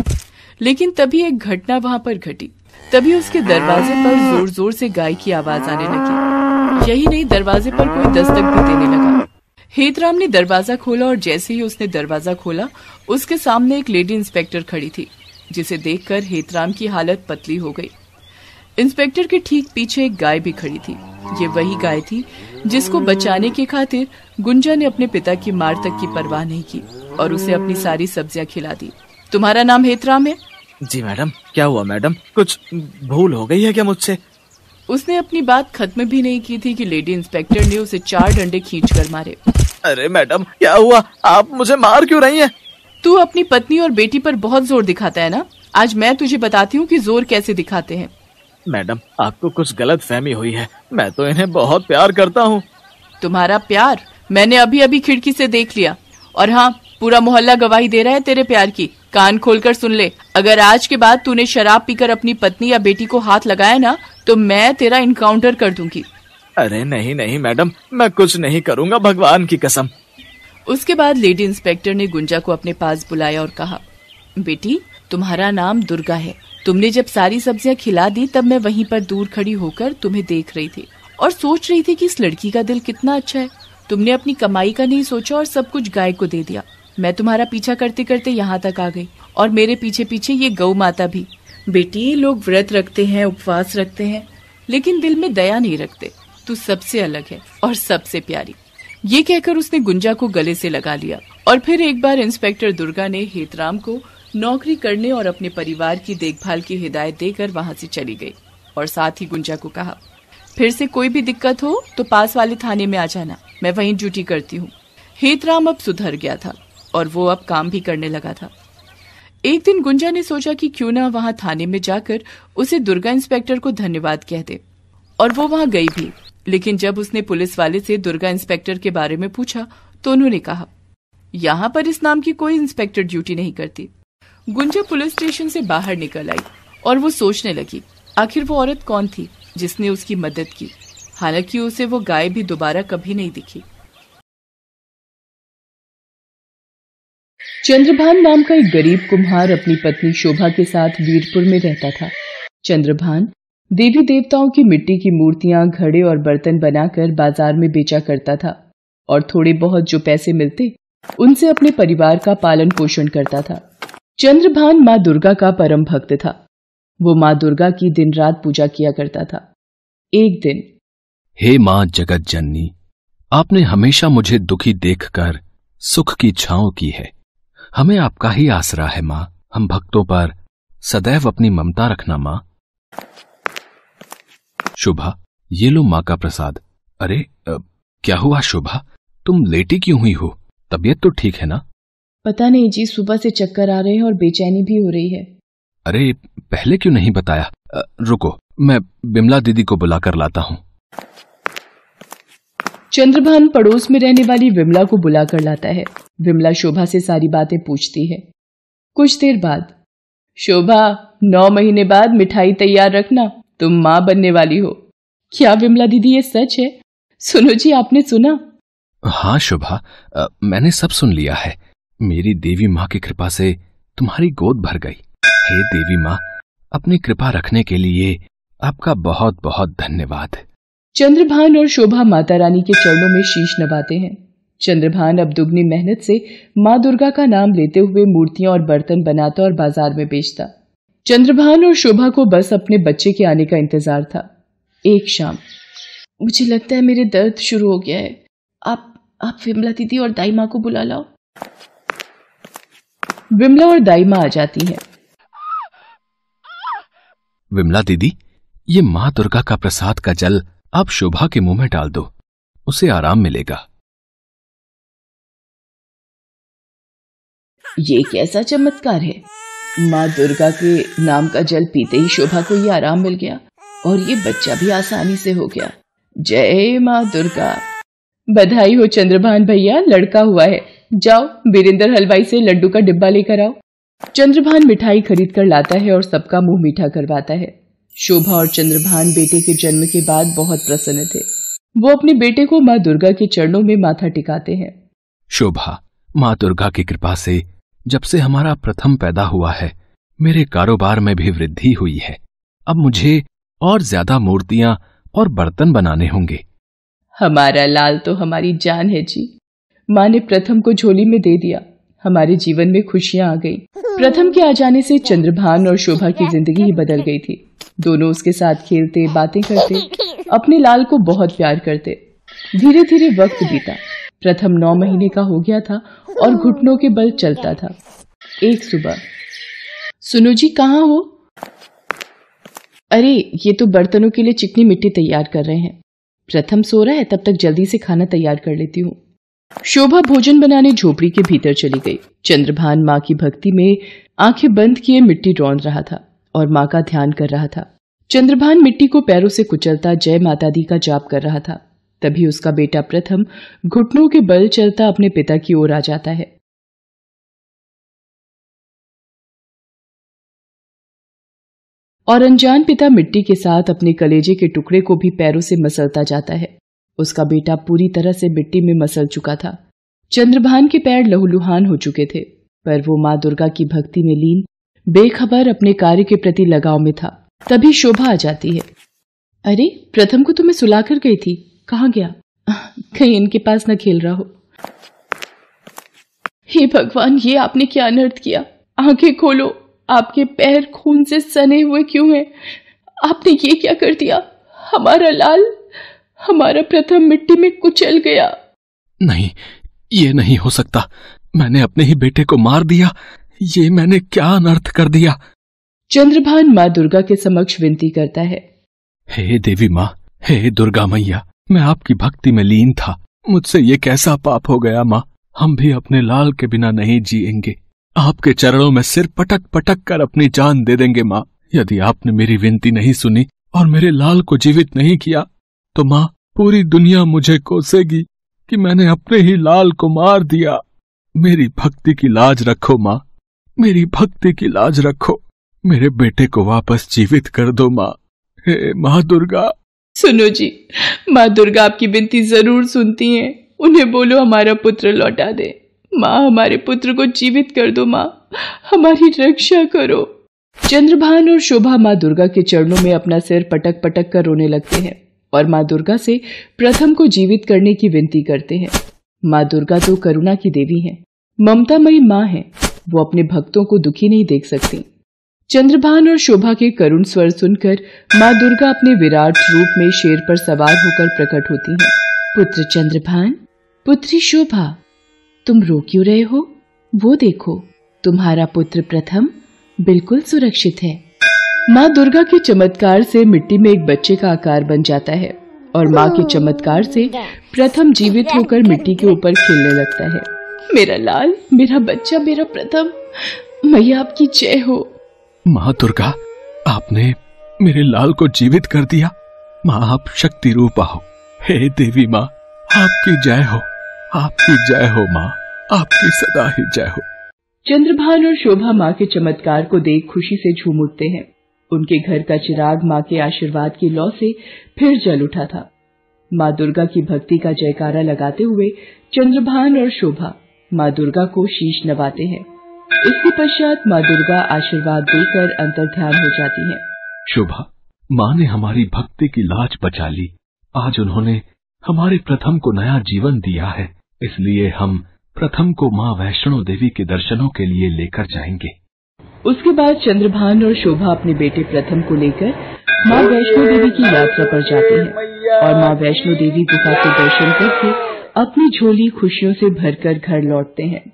लेकिन तभी एक घटना वहाँ पर घटी। तभी उसके दरवाजे पर ज़ोर ज़ोर से गाय की आवाज़ आने लगी। यही नहीं, दरवाजे पर कोई दस्तक भी देने लगा। हेतराम ने दरवाज़ा खोला और जैसे ही उसने दरवाज़ा खोला, उसके सामने एक लेडी इंस्पेक्टर खड़ी थी, जिसे देखकर हेतराम की हालत पतली हो गई। इंस्पेक्टर के ठीक पीछे एक गाय भी खड़ी थी। ये वही गाय थी जिसको बचाने की खातिर गुंजा ने अपने पिता की मार तक की परवाह नहीं की और उसे अपनी सारी सब्ज़ियाँ खिला दी। तुम्हारा नाम हेतराम है जी मैडम क्या हुआ मैडम? कुछ भूल हो गई है क्या मुझसे? उसने अपनी बात खत्म भी नहीं की थी कि लेडी इंस्पेक्टर ने उसे चार डंडे खींच कर मारे। अरे मैडम क्या हुआ? आप मुझे मार क्यों रही हैं? तू अपनी पत्नी और बेटी पर बहुत ज़ोर दिखाता है ना? आज मैं तुझे बताती हूँ कि ज़ोर कैसे दिखाते हैं। मैडम आपको कुछ गलत फहमी हुई है। मैं तो इन्हें बहुत प्यार करता हूँ। तुम्हारा प्यार? मैंने अभी अभी खिड़की से देख लिया। और हाँ पूरा मोहल्ला गवाही दे रहा है तेरे प्यार की। कान खोलकर सुन ले। अगर आज के बाद तूने शराब पीकर अपनी पत्नी या बेटी को हाथ लगाया ना तो मैं तेरा इनकाउंटर कर दूँगी। अरे नहीं नहीं मैडम मैं कुछ नहीं करूँगा भगवान की कसम। उसके बाद लेडी इंस्पेक्टर ने गुंजा को अपने पास बुलाया और कहा बेटी तुम्हारा नाम दुर्गा है। तुमने जब सारी सब्ज़ियाँ खिला दी तब मैं वहीं पर दूर खड़ी होकर तुम्हें देख रही थी और सोच रही थी कि इस लड़की का दिल कितना अच्छा है। तुमने अपनी कमाई का नहीं सोचा और सब कुछ गाय को दे दिया। मैं तुम्हारा पीछा करते करते यहाँ तक आ गई और मेरे पीछे पीछे ये गौ माता भी। बेटी लोग व्रत रखते हैं, उपवास रखते हैं, लेकिन दिल में दया नहीं रखते। तू सबसे अलग है और सबसे प्यारी। ये कहकर उसने गुंजा को गले से लगा लिया और फिर एक बार इंस्पेक्टर दुर्गा ने हेतराम को नौकरी करने और अपने परिवार की देखभाल की हिदायत देकर वहाँ से चली गई और साथ ही गुंजा को कहा, फिर से कोई भी दिक्कत हो तो पास वाले थाने में आ जाना, मैं वहीं ड्यूटी करती हूँ। हेतराम अब सुधर गया था। और वो अब काम भी करने लगा था। एक दिन गुंजा ने सोचा कि क्यों ना वहाँ थाने में जाकर उसे दुर्गा इंस्पेक्टर को धन्यवाद कह दे। और वो वहाँ गई भी। लेकिन जब उसने पुलिस वाले से दुर्गा इंस्पेक्टर के बारे में पूछा तो उन्होंने कहा, यहाँ पर इस नाम की कोई इंस्पेक्टर ड्यूटी नहीं करती। गुंजा पुलिस स्टेशन से बाहर निकल आई और वो सोचने लगी, आखिर वो औरत कौन थी जिसने उसकी मदद की? हालाँकि उसे वो गाय भी दोबारा कभी नहीं दिखी। चंद्रभान नाम का एक गरीब कुम्हार अपनी पत्नी शोभा के साथ वीरपुर में रहता था। चंद्रभान, देवी देवताओं की मिट्टी की मूर्तियाँ, घड़े और बर्तन बनाकर बाज़ार में बेचा करता था और थोड़े बहुत जो पैसे मिलते, उनसे अपने परिवार का पालन पोषण करता था। चंद्रभान माँ दुर्गा का परम भक्त था। वो माँ दुर्गा की दिन रात पूजा किया करता था। एक दिन, हे माँ जगत जननी आपने हमेशा मुझे दुखी देखकर सुख की छांव की है। हमें आपका ही आसरा है माँ। हम भक्तों पर सदैव अपनी ममता रखना माँ। शुभा ये लो माँ का प्रसाद। अरे अ, क्या हुआ शुभा? तुम लेटी क्यों हुई हो? तबीयत तो ठीक है ना? पता नहीं जी सुबह से चक्कर आ रहे हैं और बेचैनी भी हो रही है। अरे पहले क्यों नहीं बताया? अ, रुको मैं बिमला दीदी को बुलाकर लाता हूँ। चंद्रभान पड़ोस में रहने वाली विमला को बुलाकर लाता है। विमला शोभा से सारी बातें पूछती है। कुछ देर बाद, शोभा, नौ महीने बाद मिठाई तैयार रखना, तुम माँ बनने वाली हो। क्या विमला दीदी ये सच है? सुनो जी, आपने सुना? हाँ शोभा मैंने सब सुन लिया है। मेरी देवी माँ की कृपा से तुम्हारी गोद भर गई। हे देवी माँ, अपनी कृपा रखने के लिए आपका बहुत बहुत धन्यवाद। चंद्रभान और शोभा माता रानी के चरणों में शीश नवाते हैं। चंद्रभान अब दुगनी मेहनत से माँ दुर्गा का नाम लेते हुए मूर्तियाँ और बर्तन बनाता और बाज़ार में बेचता। चंद्रभान और शोभा को बस अपने बच्चे के आने का इंतज़ार था। एक शाम, मुझे लगता है मेरे दर्द शुरू हो गया है। आप आप विमला दीदी और दाई माँ को बुला लाओ। विमला और दाई माँ आ जाती है। विमला दीदी, ये माँ दुर्गा का प्रसाद का जल आप शोभा के मुँह में डाल दो। उसे आराम मिलेगा। ये कैसा चमत्कार है। माँ दुर्गा के नाम का जल पीते ही शोभा को ये आराम मिल गया और ये बच्चा भी आसानी से हो गया। जय माँ दुर्गा। बधाई हो चंद्रभान भैया, लड़का हुआ है। जाओ, वीरेंद्र हलवाई से लड्डू का डिब्बा लेकर आओ। चंद्रभान मिठाई खरीद कर लाता है और सबका मुँह मीठा करवाता है। शोभा और चंद्रभान बेटे के जन्म के बाद बहुत प्रसन्न थे। वो अपने बेटे को माँ दुर्गा के चरणों में माथा टिकाते हैं। शोभा माँ दुर्गा की कृपा से जब से हमारा प्रथम पैदा हुआ है मेरे कारोबार में भी वृद्धि हुई है। अब मुझे और ज़्यादा मूर्तियाँ और बर्तन बनाने होंगे। हमारा लाल तो हमारी जान है जी। माँ ने प्रथम को झोली में दे दिया। हमारे जीवन में खुशियाँ आ गई। प्रथम के आ जाने से चंद्रभान और शोभा की ज़िंदगी ही बदल गई थी। दोनों उसके साथ खेलते, बातें करते, अपने लाल को बहुत प्यार करते। धीरे धीरे वक्त बीता। प्रथम नौ महीने का हो गया था और घुटनों के बल चलता था। एक सुबह। सुनो जी, कहाँ हो? अरे, ये तो बर्तनों के लिए चिकनी मिट्टी तैयार कर रहे हैं। प्रथम सो रहा है, तब तक जल्दी से खाना तैयार कर लेती हूँ। शोभा भोजन बनाने झोपड़ी के भीतर चली गई। चंद्रभान माँ की भक्ति में आँखें बंद किए मिट्टी रौंद रहा था। और माँ का ध्यान कर रहा था। चंद्रभान मिट्टी को पैरों से कुचलता जय माता दी का जाप कर रहा था। तभी उसका बेटा प्रथम घुटनों के बल चलता अपने पिता की ओर आ जाता है। और अनजान पिता मिट्टी के साथ अपने कलेजे के टुकड़े को भी पैरों से मसलता जाता है। उसका बेटा पूरी तरह से मिट्टी में मसल चुका था। चंद्रभान के पैर लहूलुहान हो चुके थे, पर वो माँ दुर्गा की भक्ति में लीन बेखबर अपने कार्य के प्रति लगाव में था। तभी शोभा आ जाती है। अरे, प्रथम को तो मैं सुला कर गई थी। कहा गया? कहीं इनके पास न खेल रहा हो। हे भगवान, ये आपने क्या अनर्थ किया? आँखें खोलो। आपके पैर खून से सने हुए क्यों हैं? आपने ये क्या कर दिया? हमारा लाल, हमारा प्रथम मिट्टी में कुचल गया। नहीं, ये नहीं हो सकता। मैंने अपने ही बेटे को मार दिया। ये मैंने क्या अनर्थ कर दिया? चंद्रभान माँ दुर्गा के समक्ष विनती करता है। हे देवी माँ हे दुर्गा मैया मैं आपकी भक्ति में लीन था। मुझसे ये कैसा पाप हो गया माँ? हम भी अपने लाल के बिना नहीं जिएँगे। आपके चरणों में सिर पटक पटक कर अपनी जान दे देंगे माँ। यदि आपने मेरी विनती नहीं सुनी और मेरे लाल को जीवित नहीं किया तो माँ पूरी दुनिया मुझे कोसेगी कि मैंने अपने ही लाल को मार दिया। मेरी भक्ति की लाज रखो माँ। मेरी भक्ति की लाज रखो। मेरे बेटे को वापस जीवित कर दो, माँ। हे माँ दुर्गा। सुनो जी, माँ दुर्गा आपकी विनती ज़रूर सुनती हैं। उन्हें बोलो हमारा पुत्र लौटा दे। माँ हमारे पुत्र को जीवित कर दो, माँ। हमारी रक्षा करो। चंद्रभान और शोभा माँ दुर्गा के चरणों में अपना सिर पटक पटक कर रोने लगते हैं और माँ दुर्गा से प्रथम को जीवित करने की विनती करते हैं। माँ दुर्गा तो करुणा की देवी हैं। ममतामयी माँ है। वो अपने भक्तों को दुखी नहीं देख सकती। चंद्रभान और शोभा के करुण स्वर सुनकर माँ दुर्गा अपने विराट रूप में शेर पर सवार होकर प्रकट होती हैं। पुत्र चंद्रभान, पुत्री शोभा, तुम रो क्यों रहे हो? वो देखो, तुम्हारा पुत्र प्रथम बिल्कुल सुरक्षित है। माँ दुर्गा के चमत्कार से मिट्टी में एक बच्चे का आकार बन जाता है और माँ के चमत्कार से प्रथम जीवित होकर मिट्टी के ऊपर खेलने लगता है। मेरा लाल मेरा बच्चा मेरा प्रथम मैया आपकी जय हो। माँ दुर्गा आपने मेरे लाल को जीवित कर दिया। माँ आप शक्ति रूपा हो। हे देवी माँ आपकी जय हो आपकी जय हो माँ आपकी सदा ही जय हो। चंद्रभान और शोभा माँ के चमत्कार को देख खुशी से झूम उठते हैं। उनके घर का चिराग माँ के आशीर्वाद की लौ से फिर जल उठा था। माँ दुर्गा की भक्ति का जयकारा लगाते हुए चंद्रभान और शोभा माँ दुर्गा को शीश नवाते हैं। इसके पश्चात माँ दुर्गा आशीर्वाद देकर अंतर ध्यान हो जाती है। शोभा माँ ने हमारी भक्ति की लाज बचा ली। आज उन्होंने हमारे प्रथम को नया जीवन दिया है। इसलिए हम प्रथम को माँ वैष्णो देवी के दर्शनों के लिए लेकर जाएँगे। उसके बाद चंद्रभान और शोभा अपने बेटे प्रथम को लेकर माँ वैष्णो देवी की यात्रा पर जाते हैं और माँ वैष्णो देवी गुफा के दर्शन करके अपनी झोली खुशियों से भरकर घर लौटते हैं।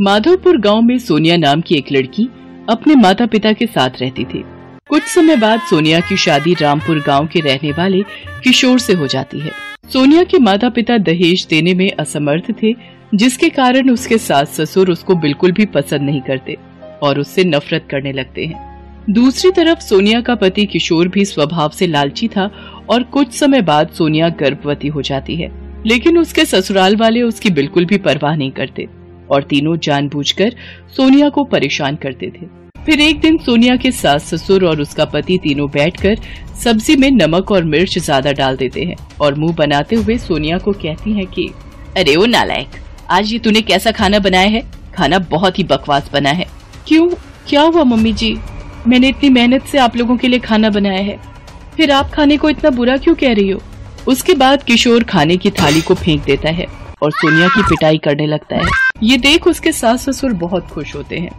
माधवपुर गाँव में सोनिया नाम की एक लड़की अपने माता पिता के साथ रहती थी। कुछ समय बाद सोनिया की शादी रामपुर गाँव के रहने वाले किशोर से हो जाती है। सोनिया के माता पिता दहेज देने में असमर्थ थे, जिसके कारण उसके सास ससुर उसको बिल्कुल भी पसंद नहीं करते और उससे नफरत करने लगते हैं। दूसरी तरफ़ सोनिया का पति किशोर भी स्वभाव से लालची था और कुछ समय बाद सोनिया गर्भवती हो जाती है। लेकिन उसके ससुराल वाले उसकी बिल्कुल भी परवाह नहीं करते और तीनों जानबूझकर सोनिया को परेशान करते थे। फिर एक दिन सोनिया के सास ससुर और उसका पति तीनों बैठकर सब्ज़ी में नमक और मिर्च ज़्यादा डाल देते हैं और मुँह बनाते हुए सोनिया को कहती हैं कि, अरे ओ नालायक, आज ये तूने कैसा खाना बनाया है? खाना बहुत ही बकवास बना है। क्यों? क्या हुआ मम्मी जी? मैंने इतनी मेहनत से आप लोगों के लिए खाना बनाया है। फिर आप खाने को इतना बुरा क्यों कह रही हो? उसके बाद किशोर खाने की थाली को फेंक देता है और सोनिया की पिटाई करने लगता है। ये देख उसके सास ससुर बहुत खुश होते हैं।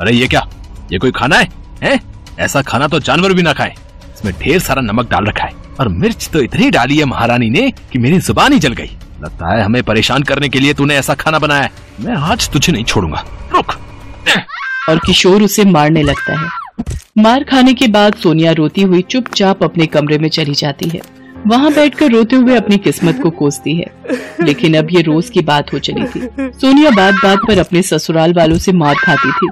अरे ये क्या? ये कोई खाना है? हैं? ऐसा खाना तो जानवर भी ना खाए। इसमें ढेर सारा नमक डाल रखा है और मिर्च तो इतनी डाली है महारानी ने कि मेरी ज़ुबान ही जल गई। लगता है हमें परेशान करने के लिए तूने ऐसा खाना बनाया है। मैं आज तुझे नहीं छोड़ूँगा। रुक। और किशोर उसे मारने लगता है। मार खाने के बाद सोनिया रोती हुई चुपचाप अपने कमरे में चली जाती है। वहाँ बैठकर रोते हुए अपनी किस्मत को कोसती है। लेकिन अब ये रोज की बात हो चली थी। सोनिया बात बात पर अपने ससुराल वालों से मार खाती थी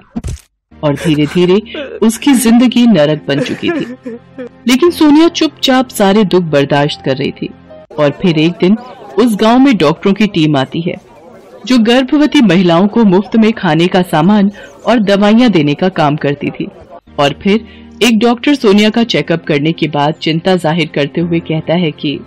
और धीरे धीरे उसकी ज़िंदगी नरक बन चुकी थी। लेकिन सोनिया चुपचाप सारे दुख बर्दाश्त कर रही थी और फिर एक दिन उस गाँव में डॉक्टरों की टीम आती है, जो गर्भवती महिलाओं को मुफ़्त में खाने का सामान और दवाइयाँ देने का काम करती थी। और फिर एक डॉक्टर सोनिया का चेकअप करने के बाद चिंता ज़ाहिर करते हुए कहता है कि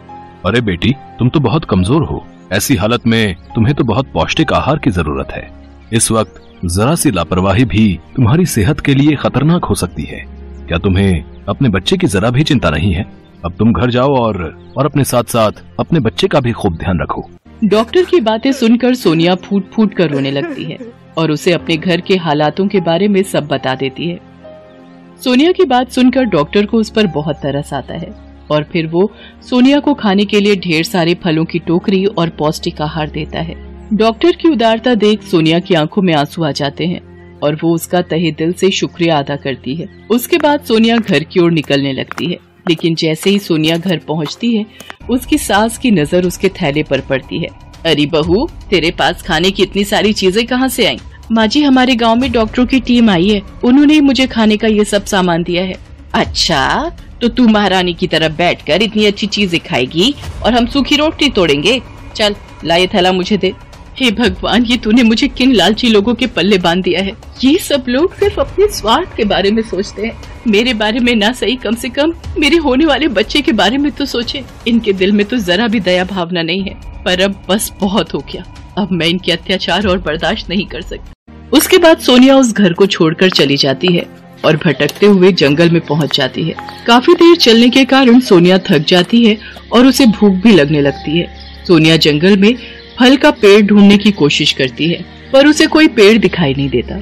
अरे बेटी तुम तो बहुत कमज़ोर हो। ऐसी हालत में तुम्हें तो बहुत पौष्टिक आहार की ज़रूरत है। इस वक्त जरा सी लापरवाही भी तुम्हारी सेहत के लिए खतरनाक हो सकती है। क्या तुम्हें अपने बच्चे की जरा भी चिंता नहीं है? अब तुम घर जाओ और और अपने साथ साथ अपने बच्चे का भी खूब ध्यान रखो। डॉक्टर की बातें सुनकर सोनिया फूट फूट कर रोने लगती है और उसे अपने घर के हालातों के बारे में सब बता देती है। सोनिया की बात सुनकर डॉक्टर को उस पर बहुत तरस आता है और फिर वो सोनिया को खाने के लिए ढेर सारे फलों की टोकरी और पौष्टिक आहार देता है। डॉक्टर की उदारता देख सोनिया की आँखों में आँसू आ जाते हैं और वो उसका तहे दिल से शुक्रिया अदा करती है। उसके बाद सोनिया घर की ओर निकलने लगती है, लेकिन जैसे ही सोनिया घर पहुँचती है, उसकी सास की नज़र उसके थैले पर पड़ती है। अरे बहू, तेरे पास खाने की इतनी सारी चीज़ें कहाँ से आई? माँ जी हमारे गाँव में डॉक्टरों की टीम आई है। उन्होंने ही मुझे खाने का ये सब सामान दिया है। अच्छा तो तू महारानी की तरफ़ बैठकर इतनी अच्छी चीज़ें खाएगी और हम सूखी रोटी तोड़ेंगे। चल ला ये थैला मुझे दे। हे भगवान ये तूने मुझे किन लालची लोगों के पल्ले बाँध दिया है? ये सब लोग सिर्फ़ अपने स्वार्थ के बारे में सोचते हैं। मेरे बारे में ना सही कम से कम मेरे होने वाले बच्चे के बारे में तो सोचे। इनके दिल में तो जरा भी दया भावना नहीं है पर अब बस बहुत हो गया। अब मैं इनके अत्याचार और बर्दाश्त नहीं कर सकती। उसके बाद सोनिया उस घर को छोड़कर चली जाती है और भटकते हुए जंगल में पहुँच जाती है। काफ़ी देर चलने के कारण सोनिया थक जाती है और उसे भूख भी लगने लगती है। सोनिया जंगल में फल का पेड़ ढूँढने की कोशिश करती है, पर उसे कोई पेड़ दिखाई नहीं देता।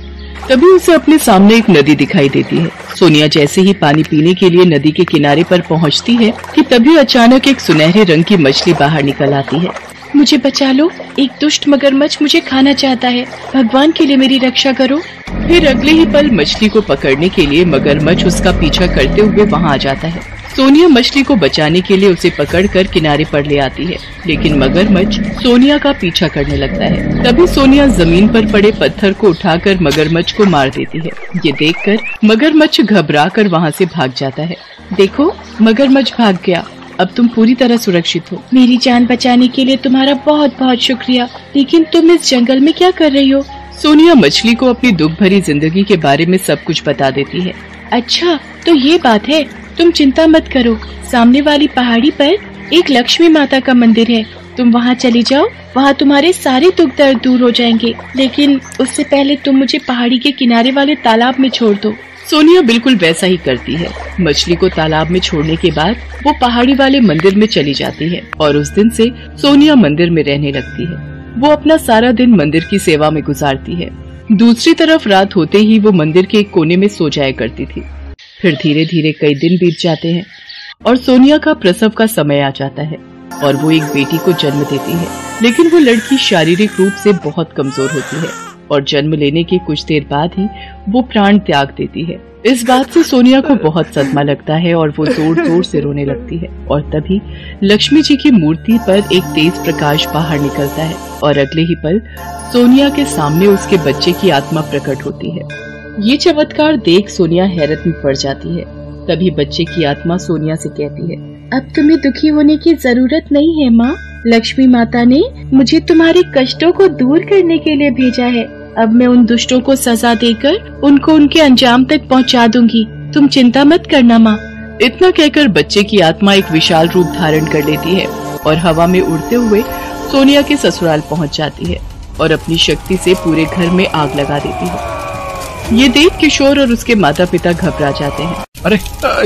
तभी उसे अपने सामने एक नदी दिखाई देती है। सोनिया जैसे ही पानी पीने के लिए नदी के किनारे पर पहुँचती है कि तभी अचानक एक सुनहरे रंग की मछली बाहर निकल आती है। मुझे बचा लो। एक दुष्ट मगरमच्छ मुझे खाना चाहता है। भगवान के लिए मेरी रक्षा करो। फिर अगले ही पल मछली को पकड़ने के लिए मगरमच्छ उसका पीछा करते हुए वहाँ आ जाता है। सोनिया मछली को बचाने के लिए उसे पकड़कर किनारे पर ले आती है, लेकिन मगरमच्छ सोनिया का पीछा करने लगता है। तभी सोनिया ज़मीन पर पड़े पत्थर को उठाकर मगरमच्छ को मार देती है। ये देखकर मगरमच्छ घबरा कर वहाँ से भाग जाता है। देखो, मगरमच्छ भाग गया। अब तुम पूरी तरह सुरक्षित हो। मेरी जान बचाने के लिए तुम्हारा बहुत बहुत शुक्रिया। लेकिन तुम इस जंगल में क्या कर रही हो? सोनिया मछली को अपनी दुख भरी ज़िंदगी के बारे में सब कुछ बता देती है। अच्छा तो ये बात है। तुम चिंता मत करो। सामने वाली पहाड़ी पर एक लक्ष्मी माता का मंदिर है। तुम वहाँ चली जाओ। वहाँ तुम्हारे सारे दुख दर्द दूर हो जाएँगे। लेकिन उससे पहले तुम मुझे पहाड़ी के किनारे वाले तालाब में छोड़ दो। सोनिया बिल्कुल वैसा ही करती है। मछली को तालाब में छोड़ने के बाद वो पहाड़ी वाले मंदिर में चली जाती है और उस दिन से सोनिया मंदिर में रहने लगती है। वो अपना सारा दिन मंदिर की सेवा में गुजारती है। दूसरी तरफ़ रात होते ही वो मंदिर के एक कोने में सो जाया करती थी। फिर धीरे धीरे कई दिन बीत जाते हैं और सोनिया का प्रसव का समय आ जाता है और वो एक बेटी को जन्म देती है। लेकिन वो लड़की शारीरिक रूप से बहुत कमज़ोर होती है। और जन्म लेने के कुछ देर बाद ही वो प्राण त्याग देती है। इस बात से सोनिया को बहुत सदमा लगता है और वो ज़ोर ज़ोर से रोने लगती है। और तभी लक्ष्मी जी की मूर्ति पर एक तेज प्रकाश बाहर निकलता है और अगले ही पल सोनिया के सामने उसके बच्चे की आत्मा प्रकट होती है। ये चमत्कार देख सोनिया हैरत में पड़ जाती है। तभी बच्चे की आत्मा सोनिया से कहती है, अब तुम्हें दुखी होने की ज़रूरत नहीं है माँ। लक्ष्मी माता ने मुझे तुम्हारे कष्टों को दूर करने के लिए भेजा है। अब मैं उन दुष्टों को सजा देकर उनको उनके अंजाम तक पहुँचा दूँगी। तुम चिंता मत करना माँ। इतना कहकर बच्चे की आत्मा एक विशाल रूप धारण कर लेती है और हवा में उड़ते हुए सोनिया के ससुराल पहुँच जाती है और अपनी शक्ति से पूरे घर में आग लगा देती है। ये देख किशोर और उसके माता पिता घबरा जाते हैं। अरे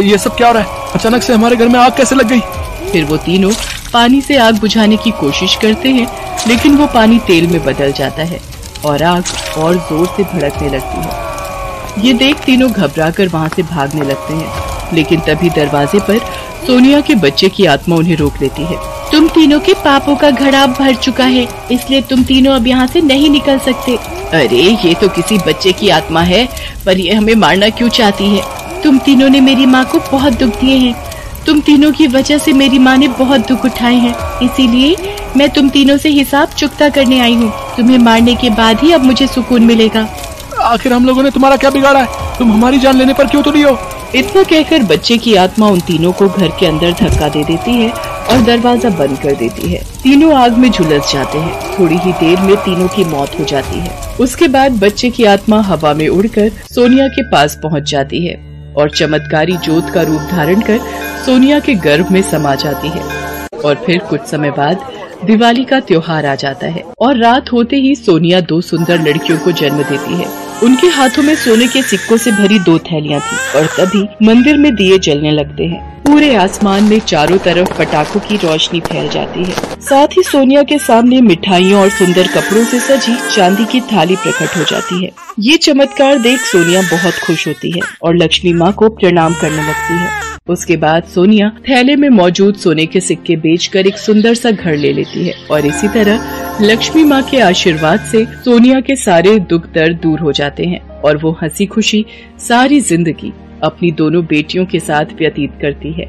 ये सब क्या हो रहा है? अचानक से हमारे घर में आग कैसे लग गई? फिर वो तीनों पानी से आग बुझाने की कोशिश करते हैं लेकिन वो पानी तेल में बदल जाता है। और आग और ज़ोर से भड़कने लगती है। ये देख तीनों घबरा कर वहाँ से भागने लगते हैं, लेकिन तभी दरवाजे पर सोनिया के बच्चे की आत्मा उन्हें रोक लेती है। तुम तीनों के पापों का घड़ा भर चुका है, इसलिए तुम तीनों अब यहाँ से नहीं निकल सकते। अरे, ये तो किसी बच्चे की आत्मा है, पर ये हमें मारना क्यों चाहती है? तुम तीनों ने मेरी माँ को बहुत दुख दिए हैं। तुम तीनों की वजह से मेरी माँ ने बहुत दुख उठाए हैं। इसीलिए मैं तुम तीनों से हिसाब चुकता करने आई हूँ। तुम्हें मारने के बाद ही अब मुझे सुकून मिलेगा। आखिर हम लोगों ने तुम्हारा क्या बिगाड़ा है? तुम हमारी जान लेने पर क्यों तुली हो? इतना कहकर बच्चे की आत्मा उन तीनों को घर के अंदर धक्का दे देती है और दरवाज़ा बंद कर देती है। तीनों आग में झुलस जाते हैं। थोड़ी ही देर में तीनों की मौत हो जाती है। उसके बाद बच्चे की आत्मा हवा में उड़कर सोनिया के पास पहुँच जाती है। और चमत्कारी जोत का रूप धारण कर सोनिया के गर्भ में समा जाती है। और फिर कुछ समय बाद दिवाली का त्योहार आ जाता है और रात होते ही सोनिया दो सुंदर लड़कियों को जन्म देती है। उनके हाथों में सोने के सिक्कों से भरी दो थैलियाँ थी और तभी मंदिर में दिए जलने लगते हैं। पूरे आसमान में चारों तरफ़ पटाखों की रोशनी फैल जाती है। साथ ही सोनिया के सामने मिठाइयों और सुंदर कपड़ों से सजी चांदी की थाली प्रकट हो जाती है। ये चमत्कार देख सोनिया बहुत खुश होती है और लक्ष्मी माँ को प्रणाम करने लगती है। उसके बाद सोनिया थैले में मौजूद सोने के सिक्के बेचकर एक सुंदर सा घर ले लेती है और इसी तरह लक्ष्मी माँ के आशीर्वाद से सोनिया के सारे दुख दर्द दूर हो जाते हैं और वो हँसी खुशी सारी ज़िंदगी अपनी दोनों बेटियों के साथ व्यतीत करती है।